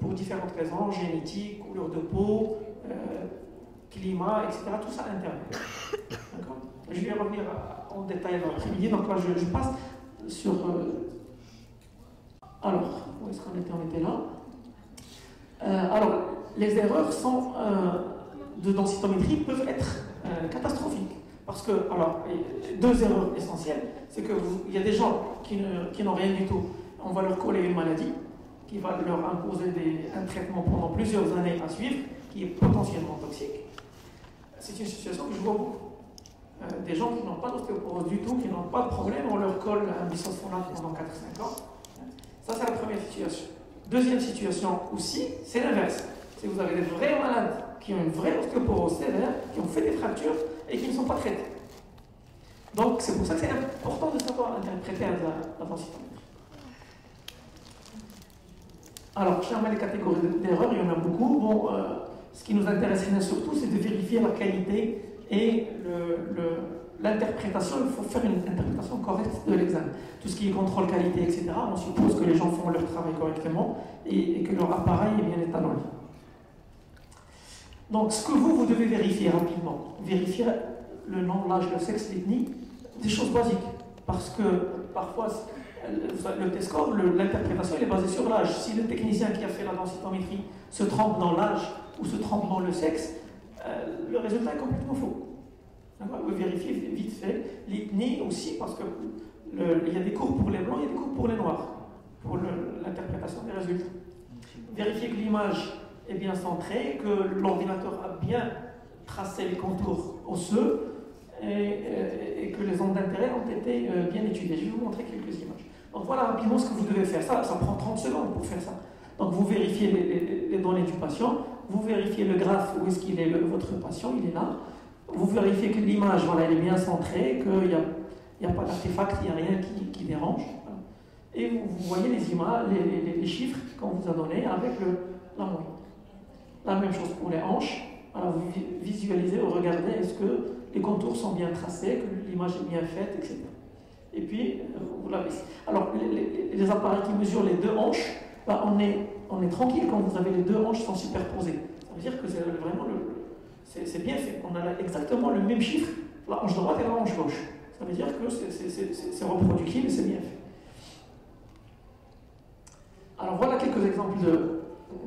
pour différentes raisons, génétique, couleur de peau, euh, climat, etc. Tout ça intervient. Je vais revenir en détail dans l'après-midi, donc là je, passe sur... euh, alors, où est-ce qu'on était? On était là. Euh, alors, les erreurs euh, de densitométrie peuvent être euh, catastrophiques. Parce que, alors, deux erreurs essentielles, c'est qu'il y a des gens qui n'ont rien du tout. On va leur coller une maladie qui va leur imposer un traitement pendant plusieurs années à suivre, qui est potentiellement toxique. C'est une situation que je vois beaucoup. Euh, des gens qui n'ont pas d'ostéoporose du tout, qui n'ont pas de problème, on leur colle un bisphosphonate pendant 4-5 ans. Ça, c'est la première situation. Deuxième situation aussi, c'est l'inverse. Que vous avez des vrais malades qui ont une vraie ostéoporose sévère, qui ont fait des fractures et qui ne sont pas traités. Donc, c'est pour ça que c'est important de savoir interpréter la, la densitométrie. Alors, jamais les catégories d'erreurs, il y en a beaucoup. Bon, euh, ce qui nous intéresserait surtout, c'est de vérifier la qualité et l'interprétation. Il faut faire une interprétation correcte de l'examen. Tout ce qui est contrôle qualité, etc., on suppose que les gens font leur travail correctement et, et que leur appareil est bien étalonné. Donc, ce que vous, vous devez vérifier rapidement, vérifier le nom, l'âge, le sexe, l'ethnie, des choses basiques. Parce que parfois, le test score, l'interprétation, elle est basée sur l'âge. Si le technicien qui a fait la densitométrie se trompe dans l'âge ou se trompe dans le sexe, euh, le résultat est complètement faux. Vous vérifiez vite fait. L'ethnie aussi, parce que le- il y a des cours pour les blancs, il y a des cours pour les noirs, pour l'interprétation des résultats. Vérifiez que l'image est bien centrée, que l'ordinateur a bien tracé les contours osseux et, euh, et que les ondes d'intérêt ont été euh, bien étudiées. Je vais vous montrer quelques images. Donc voilà rapidement ce que vous devez faire. Ça, ça prend 30 secondes pour faire ça. Donc vous vérifiez les, données du patient, vous vérifiez le graphe, où est-ce qu'il est, votre patient, il est là. Vous vérifiez que l'image, voilà, elle est bien centrée, qu'il n'y a, a pas d'artefact, il n'y a rien qui, dérange. Et vous, voyez les images, les, chiffres qu'on vous a donnés avec le, la moyenne. La même chose pour les hanches. Alors vous visualisez, vous regardez, est-ce que les contours sont bien tracés, que l'image est bien faite, etc. Et puis, vous l'avez. Alors, les, appareils qui mesurent les deux hanches, bah, on, est, tranquille quand vous avez les deux hanches sont superposées. Ça veut dire que c'est vraiment le, c'est bien fait. On a exactement le même chiffre, la hanche droite et la hanche gauche. Ça veut dire que c'est reproductible et c'est bien fait. Alors voilà quelques exemples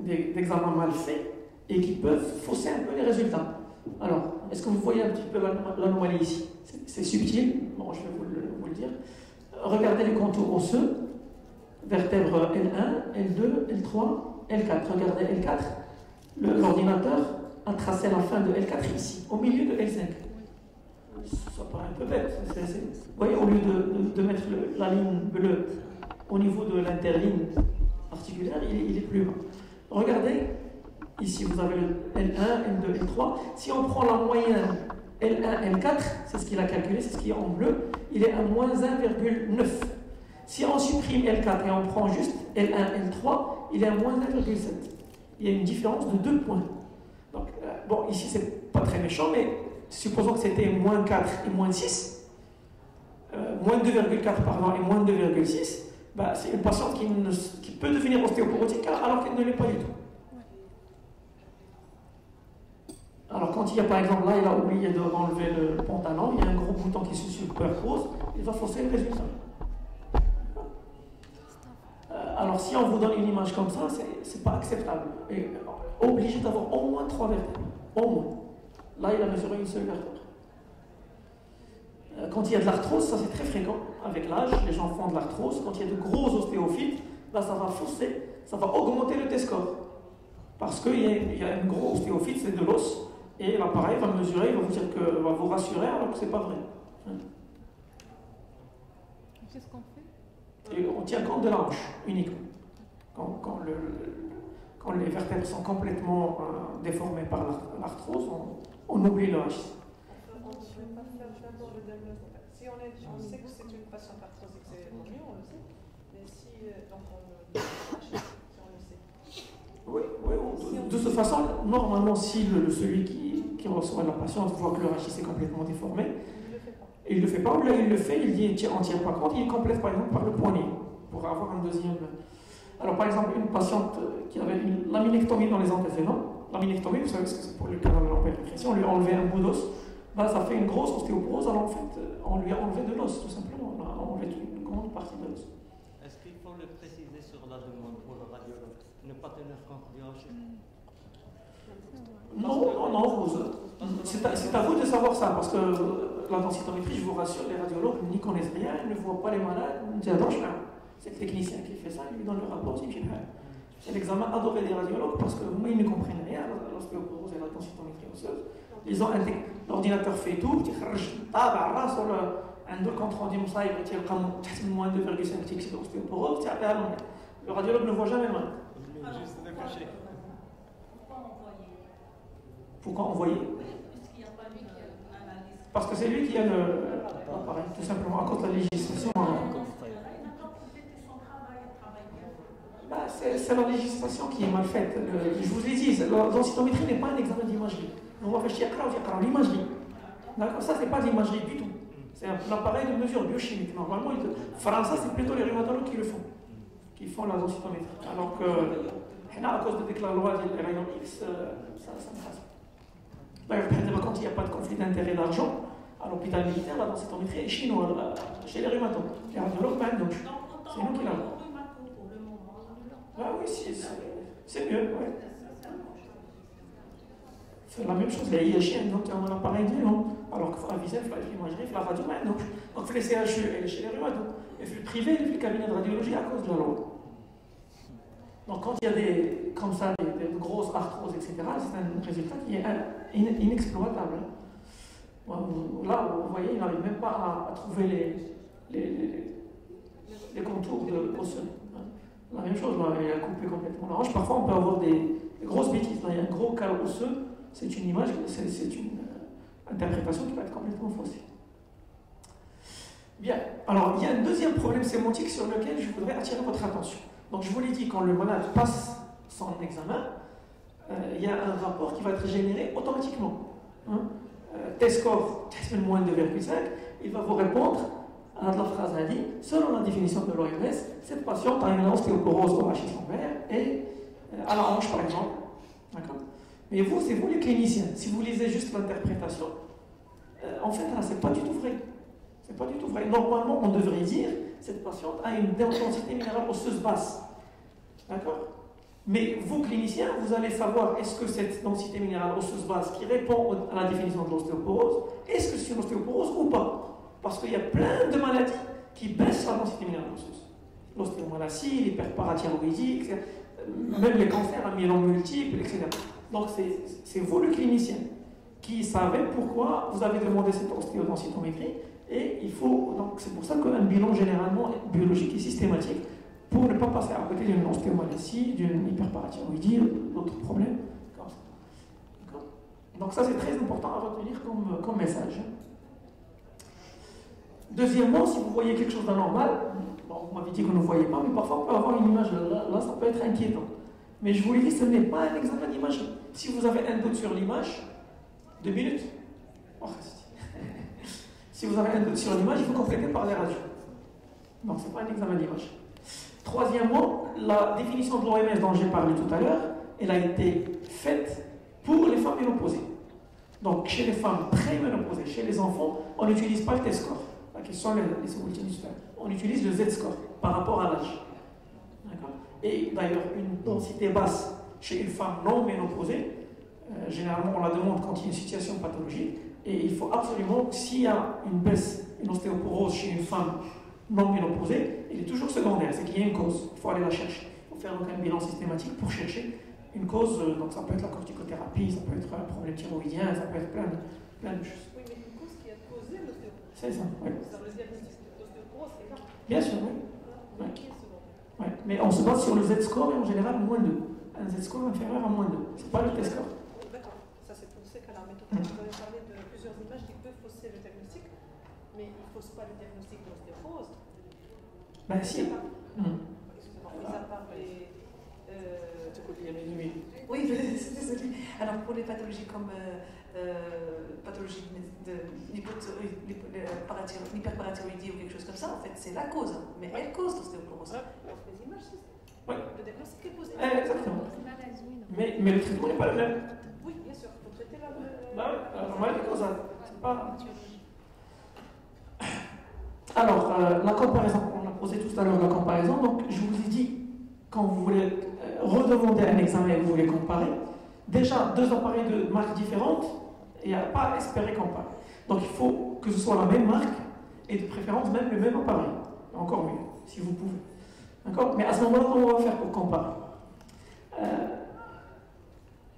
d'examens mal faits et qui peuvent fausser un peu les résultats. Alors, est-ce que vous voyez un petit peu l'anomalie ici? C'est subtil, bon, je vais vous le, Regardez les contours osseux, vertèbres L1, L2, L3, L4. Regardez L4, l'ordinateur a tracé la fin de L4 ici, au milieu de L5. Ça paraît un peu bête. Vous voyez, au lieu de, de, mettre la ligne bleue au niveau de l'interligne articulaire, il, est plus bas. Regardez Ici, vous avez le L1, L2, L3. Si on prend la moyenne L1, L4, c'est ce qu'il a calculé, c'est ce qui est en bleu, il est à moins 1,9. Si on supprime L4 et on prend juste L1, L3, il est à moins 1,7. Il y a une différence de 2 points. Donc, euh, bon, ici, c'est pas très méchant, mais supposons que c'était moins 4 et moins 6, euh, moins 2,4 pardon et moins 2,6, bah, c'est une patiente qui, peut devenir ostéoporotique alors qu'elle ne l'est pas du tout. Alors quand il y a par exemple là, il a oublié de enlever le pantalon, il y a un gros bouton qui se superpose, il va fausser le résultat. Euh, alors si on vous donne une image comme ça, c'est pas acceptable. Euh, obligé d'avoir au moins trois vertèbres. Au moins. Là, il a mesuré une seule vertèbre. Euh, quand il y a de l'arthrose, ça c'est très fréquent. Avec l'âge, les gens font de l'arthrose. Quand il y a de gros ostéophytes, là ça va fausser, ça va augmenter le T-score. Parce qu'il y, y, a un gros ostéophyte, c'est de l'os, et l'appareil va mesurer, il va vous dire que, va vous rassurer alors que c'est pas vrai. C'est ce qu'on fait? Et on tient compte de la hanche uniquement. Quand, quand, le, quand, les vertèbres sont complètement euh, déformées par l'arthrose, on, on, oublie le H. On ne peut pas faire d'abord le diagnostic. Si on, est, on sait que c'est une patiente arthrosique, c'est mieux, on le sait. Mais si euh, donc on le, si on le sait. Oui, oui, de, de toute façon, normalement, si le, celui qui, qui, reçoit la patiente voit que le rachis est complètement déformé, et il ne le fait pas, ou là il le fait, il dit on ne tient pas compte, il complète par exemple par le poignet, pour avoir un deuxième. Alors par exemple, une patiente qui avait une laminectomie dans les antécédents, laminectomie, vous savez ce que c'est pour le canal de l'empéricrition, on lui a enlevé un bout d'os, ben, ça fait une grosse ostéoporose, alors en fait, on lui a enlevé de l'os, tout simplement, on a enlevé une grande partie de l'os. Est-ce qu'il faut le préciser sur la demande pour le radiologue? Ne pas tenir compte du rachis? Non, non, non, vous. C'est à, vous de savoir ça, parce que euh, la densitométrie, je vous rassure, les radiologues n'y connaissent rien, ils ne voient pas les malades, c'est le technicien qui fait ça, il lui donne le rapport, c'est l'examen adoré des radiologues, parce que moi, ils ne comprennent rien l'ostéoporose et la densitométrie osseuse. Ils ont l'ordinateur fait tout, tu as sur le, un deux compte rendu, tu as moins 2,5 tic, c'est l'ostéoporose, le radiologue ne voit jamais mal. Juste. Pourquoi envoyer Parce que c'est lui qui a l'appareil, tout simplement, à cause de la législation. Bah, c'est la législation qui est mal faite. Le, je vous l'ai dit, la densitométrie n'est pas un examen d'imagerie. On va faire l'imagerie. D'accord Ça, c'est pas d'imagerie du tout. C'est un appareil de mesure biochimique. Normalement, il France, c'est plutôt les rhumatologues qui le font, qui font la. Alors que, à cause de la loi des rayons X, ça, ça ne passe pas. Quand il n'y a pas de conflit d'intérêt d'argent, à l'hôpital militaire, la densitométrie est chez nous, chez les rhumatologues. Les radiologues, ben, donc, c'est nous qui l'avons. Ah oui, c'est mieux, oui. C'est la même chose, les IHN, donc on a un appareil de non. Alors qu'il faut aviser, il faut l'imagerie, il faut la radio, ben, donc. Donc, les CHU, et chez les rhumatologues. Et faut le privé, il faut le cabinet de radiologie à cause de la loi. Donc quand il y a des, comme ça, des, grosses arthroses, etc., c'est un résultat qui est inexploitable. Là, vous voyez, il n'arrive même pas à, trouver les, les, les, contours de osseux. La même chose, là, il a coupé complètement la hanche. Parfois, on peut avoir des, grosses bêtises. Il y a un gros cas osseux, c'est une image, c'est une euh, interprétation qui va être complètement faussée. Bien, alors il y a un deuxième problème sémantique sur lequel je voudrais attirer votre attention. Donc je vous l'ai dit, quand le malade passe son examen, euh, il y a un rapport qui va être généré automatiquement. Hein. Euh, test score, test moins de 2,5, il va vous répondre à la phrase a dit, selon la définition de l'OMS, cette patiente a une ostéoporose au rachis lombaire et euh, à la hanche par exemple. D'accord Mais vous, c'est vous les cliniciens. Si vous lisez juste l'interprétation, euh, en fait, là, c'est pas du tout vrai. C'est pas du tout vrai. Normalement, on devrait dire cette patiente a une densité minérale osseuse basse. D'accord? Mais vous, cliniciens, vous allez savoir est-ce que cette densité minérale osseuse basse qui répond à la définition de l'ostéoporose, est-ce que c'est une ostéoporose ou pas? Parce qu'il y a plein de maladies qui baissent la densité minérale osseuse. L'ostéomalacie, l'hyperparathyroïdie, même les cancers à myélome multiple, etc. Donc c'est vous, le clinicien, qui savez pourquoi vous avez demandé cette ostéodensitométrie et il faut, donc c'est pour ça qu'un bilan généralement biologique et systématique pour ne pas passer à côté d'une ostéomalacie, d'une hyperparathyroïdie d'autres problèmes Donc ça c'est très important à retenir comme, comme message. Deuxièmement, si vous voyez quelque chose d'anormal, bon, vous m'avez dit que vous ne voyez pas, mais parfois on peut avoir une image, là, ça peut être inquiétant. Mais je vous l'ai dit, ce n'est pas un examen d'image. Si vous avez un doute sur l'image, deux minutes. Oh, si vous avez un doute sur l'image, il faut compléter par les radios. Non, ce n'est pas un examen d'image. Troisièmement, la définition de l'OMS dont j'ai parlé tout à l'heure, elle a été faite pour les femmes ménopausées. Donc, chez les femmes préménopausées, chez les enfants, on n'utilise pas le T-score. La question est les. On utilise le Z-score par rapport à l'âge. Et d'ailleurs, une densité basse chez une femme non ménopausée, euh, généralement on la demande quand il y a une situation pathologique, et il faut absolument, s'il y a une baisse, une ostéoporose chez une femme non ménopausée, il est toujours secondaire, c'est qu'il y a une cause, il faut aller la chercher. Il faut faire donc un bilan systématique pour chercher une cause, euh, donc ça peut être la corticothérapie, ça peut être un problème thyroïdien, ça peut être plein de, plein de choses. Oui, mais une cause qui a causé l'ostéoporose. C'est ça, oui. Dans le diagnostic d'ostéoporose, c'est là. Bien sûr, oui. Voilà. Mais on se base sur le Z-score et en général moins 2. Un Z-score inférieur à moins 2. C'est pas le T-score. D'accord, ça c'est pour cas-là. Mais tout Mm. à l'heure, vous avez parlé de plusieurs images qui peuvent fausser le diagnostic, mais ils ne faussent pas le diagnostic de l'ostéoporose. Ben si. Mis à part- Hum. Excusez-moi, mis à part les. euh, Oui. Désolé. Alors pour les pathologies comme euh, euh, pathologie de parathyro- l'hyperparathyroïdie ou quelque chose comme ça, en fait, c'est la cause. Mais elle cause l'ostéoporose. Les images, c'est Ouais. le diagnostic est posé. Exactement. Non. Mais, mais le traitement n'est pas le même. Oui, bien sûr, il faut traiter la. Bah oui, la maladie causale. C'est pas. Alors, euh, la comparaison, on a posé tout à l'heure la comparaison, donc je vous ai dit, quand vous voulez euh, redemander un examen et vous voulez comparer, déjà deux appareils de marques différentes, il n'y a pas à espérer comparer. Donc il faut que ce soit la même marque et de préférence même le même appareil. Encore mieux, si vous pouvez. D'accord? Mais à ce moment-là, comment on va faire pour comparer? Euh,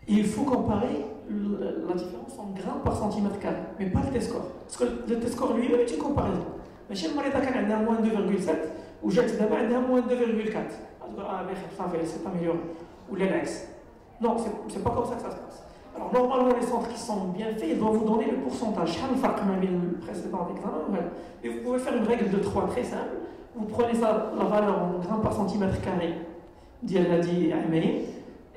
Il faut comparer la différence en grammes par centimètre carré, mais pas le T-score. Parce que le T-score lui-même est une comparaison. Mais chez moi, il y a moins 2,7 ou j'ai d'abord un moins 2,4. Ah, mais ça va, c'est amélioré. Ou l'index. Non, c'est c'est pas comme ça que ça se passe. Alors, normalement, les centres qui sont bien faits, ils doivent vous donner le pourcentage. شحال الفرق ما بين le précédent examen voilà. Et vous pouvez faire une règle de 3 très simple. Vous prenez ça, la valeur en grammes par centimètre carré, ديال هادي عملي,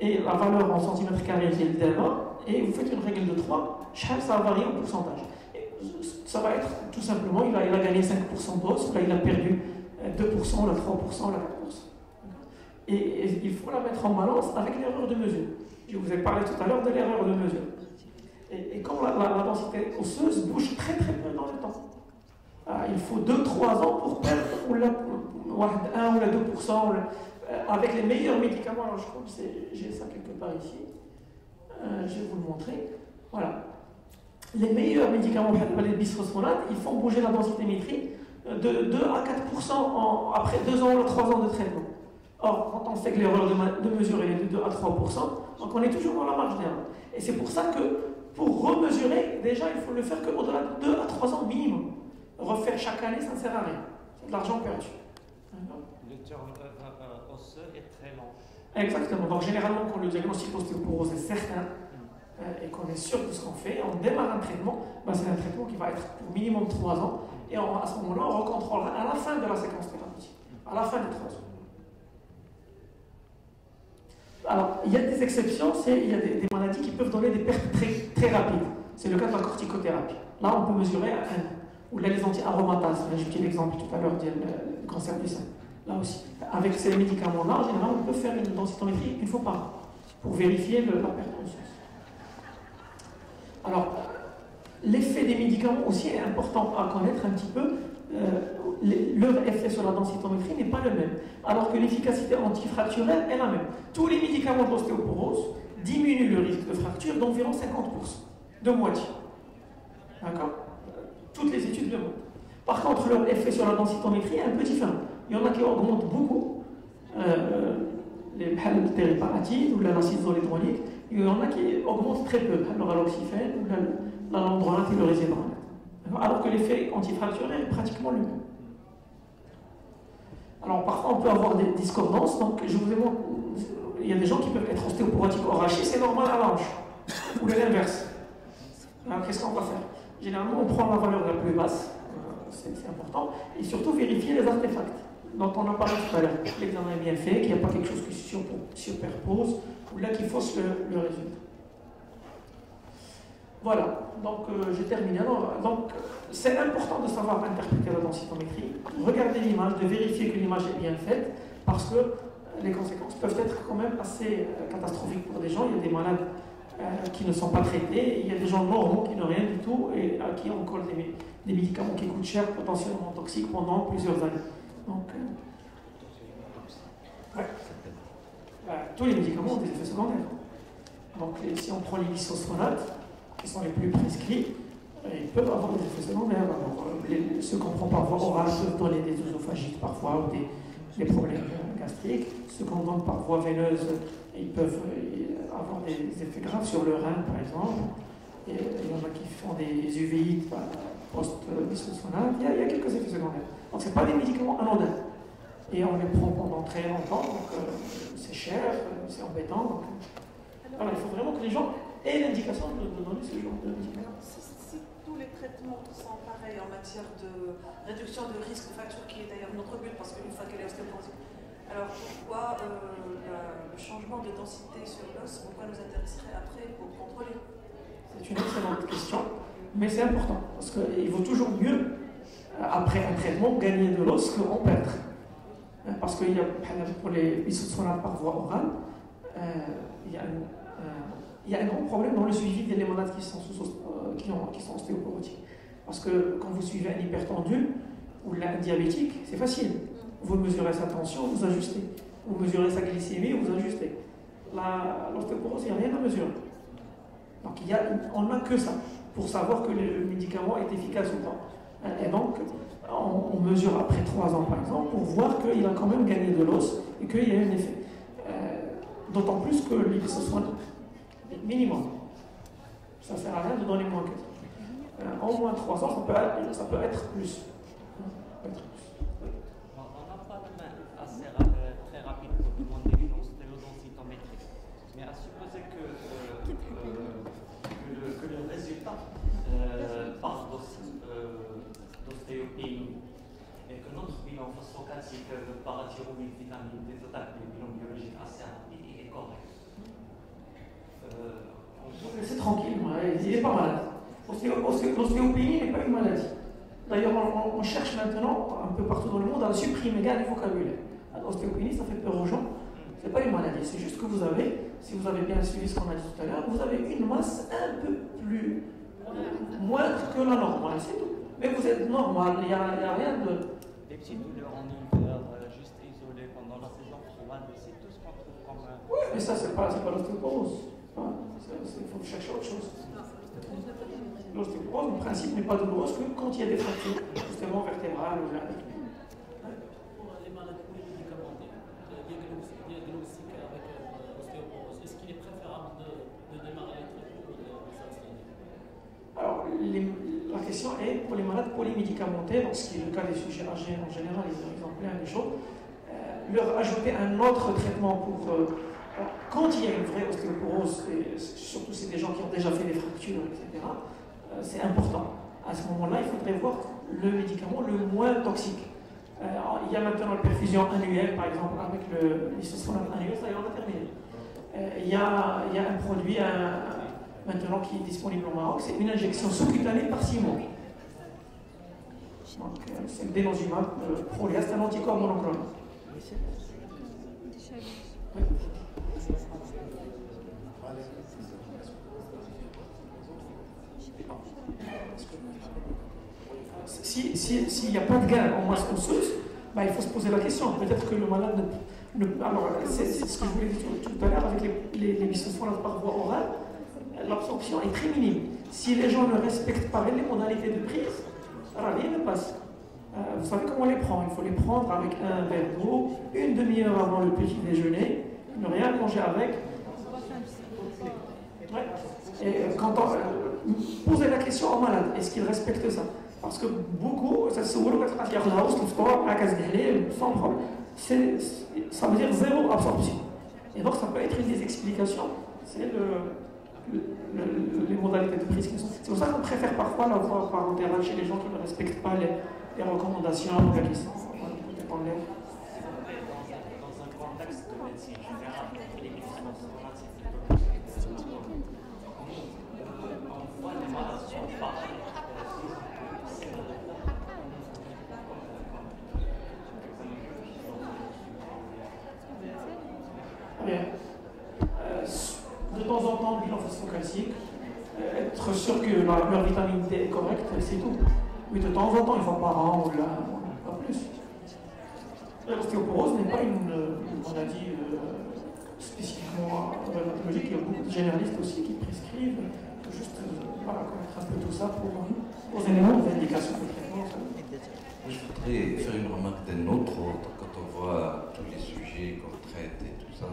et la valeur en centimètre carré ديال دابا, et vous faites une règle de 3, شحال ça va varier au pourcentage. ça va être tout simplement, il a, il a gagné 5% bourse, là il a perdu euh, 2%, là 3%, là 4%. Et, et, il faut la mettre en balance avec l'erreur de mesure. Je vous ai parlé tout à l'heure de l'erreur de mesure. Et, quand la, densité osseuse bouge très très peu dans le temps, ah, il faut 2-3 ans pour perdre ou la, 1 ou la 2%, ou euh, avec les meilleurs médicaments. Je crois que j'ai ça quelque part ici. Euh, je vais vous le montrer. Voilà. Les meilleurs médicaments, les bisphosphonates, ils font bouger la densitémétrie euh, de 2 à 4% en- après 2 ans ou 3 ans de traitement. Or, quand on sait que l'erreur de, de mesure est de 2 à 3%, donc on est toujours dans la marge d'erreur. Et c'est pour ça que pour remesurer, déjà, il faut le faire qu'au-delà de 2 à 3 ans minimum. Refaire chaque année, ça ne sert à rien. C'est de l'argent perdu. Le terme euh, euh, osseux est très long. Exactement. Donc généralement, quand le diagnostic d'ostéoporose est certain euh, et qu'on est sûr de ce qu'on fait, on démarre un traitement. Ben, c'est un traitement qui va être pour minimum 3 ans. Et à ce moment-là, on recontrôlera à la fin de la séquence thérapeutique. À la fin des 3 ans. Alors, il y a des exceptions, il y a des, maladies qui peuvent donner des pertes très, très rapides. C'est le cas de la corticothérapie. Là, on peut mesurer. Ou là, les anti-aromatases. J'ai pris l'exemple tout à l'heure du euh, cancer du sein. Là aussi. Avec ces médicaments-là, en général, on peut faire une densitométrie une fois par an pour vérifier la perte osseuse. Alors, l'effet des médicaments aussi est important à connaître un petit peu. Euh, leur effet sur la densitométrie n'est pas le même, alors que l'efficacité antifracturelle est la même. Tous les médicaments de l'ostéoporose diminuent le risque de fracture d'environ 50%, de moitié. D'accord? Toutes les études le montrent. Par contre, leur effet sur la densitométrie est un peu différent. Il y en a qui augmentent beaucoup, euh, les tériparatines ou l'acide zolédronique, il y en a qui augmentent très peu, le raloxifène la, la landronate et le. D'accord Alors que l'effet antifracturel est pratiquement le même. Alors parfois on peut avoir des discordances, donc je vous ai montré, il y a des gens qui peuvent être ostéoporotiques au rachis, c'est normal à l'ange, ou l'inverse. Alors qu'est-ce qu'on va faire? Généralement on prend la valeur la plus basse, euh, c'est important, et surtout vérifier les artefacts dont on a parlé tout à l'heure. L'examen est bien fait, qu'il n'y a pas quelque chose qui se superpose, ou là qui fausse le, résultat. Voilà, donc euh, terminé. Alors, donc, c'est important de savoir interpréter la densitométrie, de regarder l'image, de vérifier que l'image est bien faite, parce que euh, les conséquences peuvent être quand même assez euh, catastrophiques pour des gens. Il y a des malades euh, qui ne sont pas traités, il y a des gens normaux qui n'ont rien du tout et à qui on colle des médicaments qui coûtent cher, potentiellement toxiques pendant plusieurs années. Euh, ouais. Euh, tous les médicaments ont des effets secondaires. Donc, si on prend les bisophonates, qui sont les plus prescrits, euh, ils peuvent avoir des effets secondaires. Euh, ceux qu'on prend par voie orale peuvent donner des œsophagites parfois ou des, problèmes gastriques. Ceux qu'on donne par voie veineuse, ils peuvent avoir des effets graves sur le rein, par exemple. Et, il y en a qui font des uvéites bah, post-bisophonate. Il, il y a quelques effets secondaires. Donc, ce pas des médicaments anodins. Et on les prend pendant très longtemps, donc euh, c'est cher, euh, c'est embêtant. Donc, euh, il faut vraiment que les gens aient l'indication de, de donner ce genre de médicaments. Si, si tous les traitements sont pareils en matière de réduction de risque de fracture, qui est d'ailleurs notre but, parce qu'une fois qu'elle est ostéoporosique, alors pourquoi euh, le changement de densité sur l'os, pourquoi nous intéresserait après pour contrôler? C'est une excellente question, mais c'est important, parce qu'il vaut toujours mieux, après un traitement, gagner de l'os qu'en perdre. Euh, Parce qu'il y a, pour les bisophonates par voie orale, euh, il, y a un, euh, grand problème dans le suivi des malades qui sont, euh, qui, ont- qui sont ostéoporotiques. Parce que quand vous suivez un hypertendu ou un diabétique, c'est facile. Vous mesurez sa tension, vous ajustez. Vous mesurez sa glycémie, vous ajustez. L'ostéoporose, il n'y a rien à mesurer. Donc il y a, on n'a que ça pour savoir que le médicament est efficace ou pas. Et donc, on, mesure après trois ans, par exemple, pour voir qu'il a quand même gagné de l'os et qu'il y a un effet. Euh, D'autant plus que l'hypsosoin minimum. Ça ne sert à rien de donner moins que ça. Euh, en moins trois ans, ça peut, être- plus. On on n'a pas de main assez ra- euh, très rapide pour demander une ostéodensitométrie. Mais à supposer que, euh, euh, que, le, que le résultat euh, parle d'os- euh, d'ostéopénie et que notre phosphocalcique euh, parathyroïde, vitamine D total, le bilan biologique assez rapide, il est correct. Euh, peut- Laissez tranquille, il n'est pas malade. Ostéo- ostéo- L'ostéopénie n'est pas une maladie. D'ailleurs, on, cherche maintenant, un peu partout dans le monde, à supprimer gars du vocabulaire. L'ostéopénie, ça fait peur aux gens. Ce n'est pas une maladie, c'est juste que vous avez, si vous avez bien suivi ce qu'on a dit tout à l'heure, vous avez une masse un peu plus euh, moindre que la normale, c'est tout. Mais vous êtes normal, il n'y a rien de. Des petites douleurs en hiver, euh, juste isolées pendant la saison froide, c'est tout ce qu'on trouve comme. euh, Oui, mais ça, c'est pas, pas l'ostéoporose. Il faut chercher autre chose. L'ostéoporose, en principe, n'est pas douloureuse que quand il y a des fractures, justement vertébrales ou médicamentées, euh, Alors, les- la question est pour les malades polymédicamentés, donc ce qui est le cas des sujets âgés en général, ils ont plein de choses, euh, leur ajouter un autre traitement pour. euh, quand il y a une vraie ostéoporose, et surtout c'est des gens qui ont déjà fait des fractures, etc., euh, c'est important. À ce moment-là, il faudrait voir le médicament le moins toxique. Euh, il y a maintenant la perfusion annuelle, par exemple, avec le l'isosfonate annuel, ça y est, on a terminé. Euh, il, y a, il y a un produit un- maintenant qui est disponible au Maroc, c'est une injection sous-cutanée par 6 mois. Donc, euh, c'est le dénosumab euh, Prolia, c'est un anticorps monoclonal. Oui. Si- si- S'il n'y a pas de gain en masse osseuse, bah, il faut se poser la question. Peut-être que le malade ne. ne- alors, c'est ce que je voulais dire tout à l'heure avec les, les, les par voie orale, l'absorption est très minime. Si les gens ne respectent pas les modalités de prise, rien ne passe. Euh, vous savez comment on les prend Il faut les prendre avec un verre d'eau, une demi-heure avant le petit déjeuner, ne rien manger avec. Et quand on, euh, posez la question au malade, est-ce qu'il respecte ça? Parce que beaucoup, ça se voit Ça veut dire zéro absorption. Et donc ça peut être une des explications, c'est le, le- le- les modalités de prise qui sont. C'est pour ça qu'on préfère parfois la voie parentérale chez les gens qui ne respectent pas les, les recommandations la question tout dépend de l'air. Dans un contexte de médecine générale, les médicaments c'est plutôt on voit les malades sont pareils. Bien. Euh, de temps en temps, bilan phosphocalcique, euh, être sûr que la- leur vitamine D est correcte, c'est tout. Mais de temps en temps, une fois par an ou là, pas plus. L'ostéoporose n'est pas une, euh, une maladie euh, spécifiquement rhumatologique. Il y a beaucoup de généralistes aussi qui prescrivent. Juste euh, voilà, connaître un peu tout ça pour, les éléments de traitement. ça. Moi, je voudrais faire une remarque d'un autre ordre quand on voit tous les sujets qu'on traite et tout ça,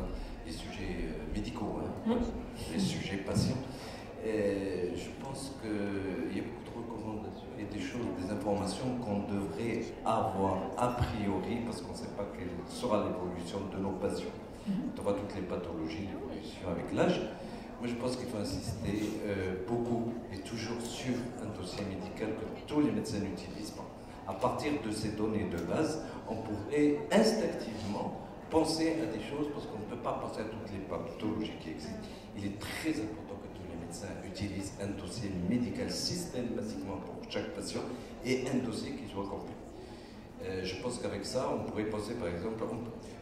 les sujets euh, médicaux, hein, Mm. les sujets patients. Et je pense qu'il y a beaucoup de recommandations et des choses, des informations qu'on devrait avoir a priori parce qu'on ne sait pas quelle sera l'évolution de nos patients. On voit toutes les pathologies, l'évolution avec l'âge. Moi, je pense qu'il faut insister euh, beaucoup et toujours sur un dossier médical que tous les médecins utilisent. À partir de ces données de base, on pourrait instinctivement penser à des choses parce qu'on ne peut pas penser à toutes les pathologies qui existent. Il est très important utilisent un dossier médical systématiquement pour chaque patient et un dossier qui soit complet. Euh, je pense qu'avec ça, on pourrait penser par exemple,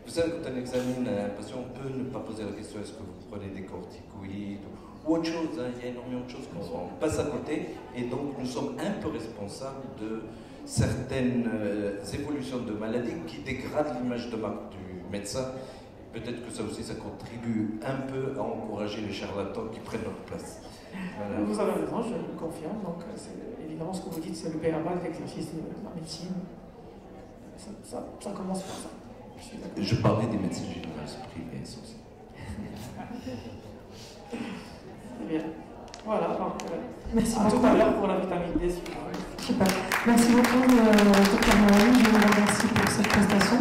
vous savez, quand on examine un patient, on peut ne pas poser la question est-ce que vous prenez des corticoïdes ou autre chose. hein. Il y a énormément de choses qu'on on passe à côté et donc nous sommes un peu responsables de certaines euh, évolutions de maladies qui dégradent l'image de marque du médecin. Peut-être que ça aussi, ça contribue un peu à encourager les charlatans qui prennent leur place. Voilà. Vous avez raison, je le confirme. Donc, euh, c'est évidemment ce que vous dites, c'est le de l'exercice de la médecine. Ça, ça- ça commence par ça. Je parlais des médecins généralistes privés aussi. Très bien. Voilà, donc, euh, Merci à tout beaucoup. à l'heure pour la vitamine D. si vous voulez. Super. Merci beaucoup, euh, Dr. Mawali. Je vous remercie pour cette prestation.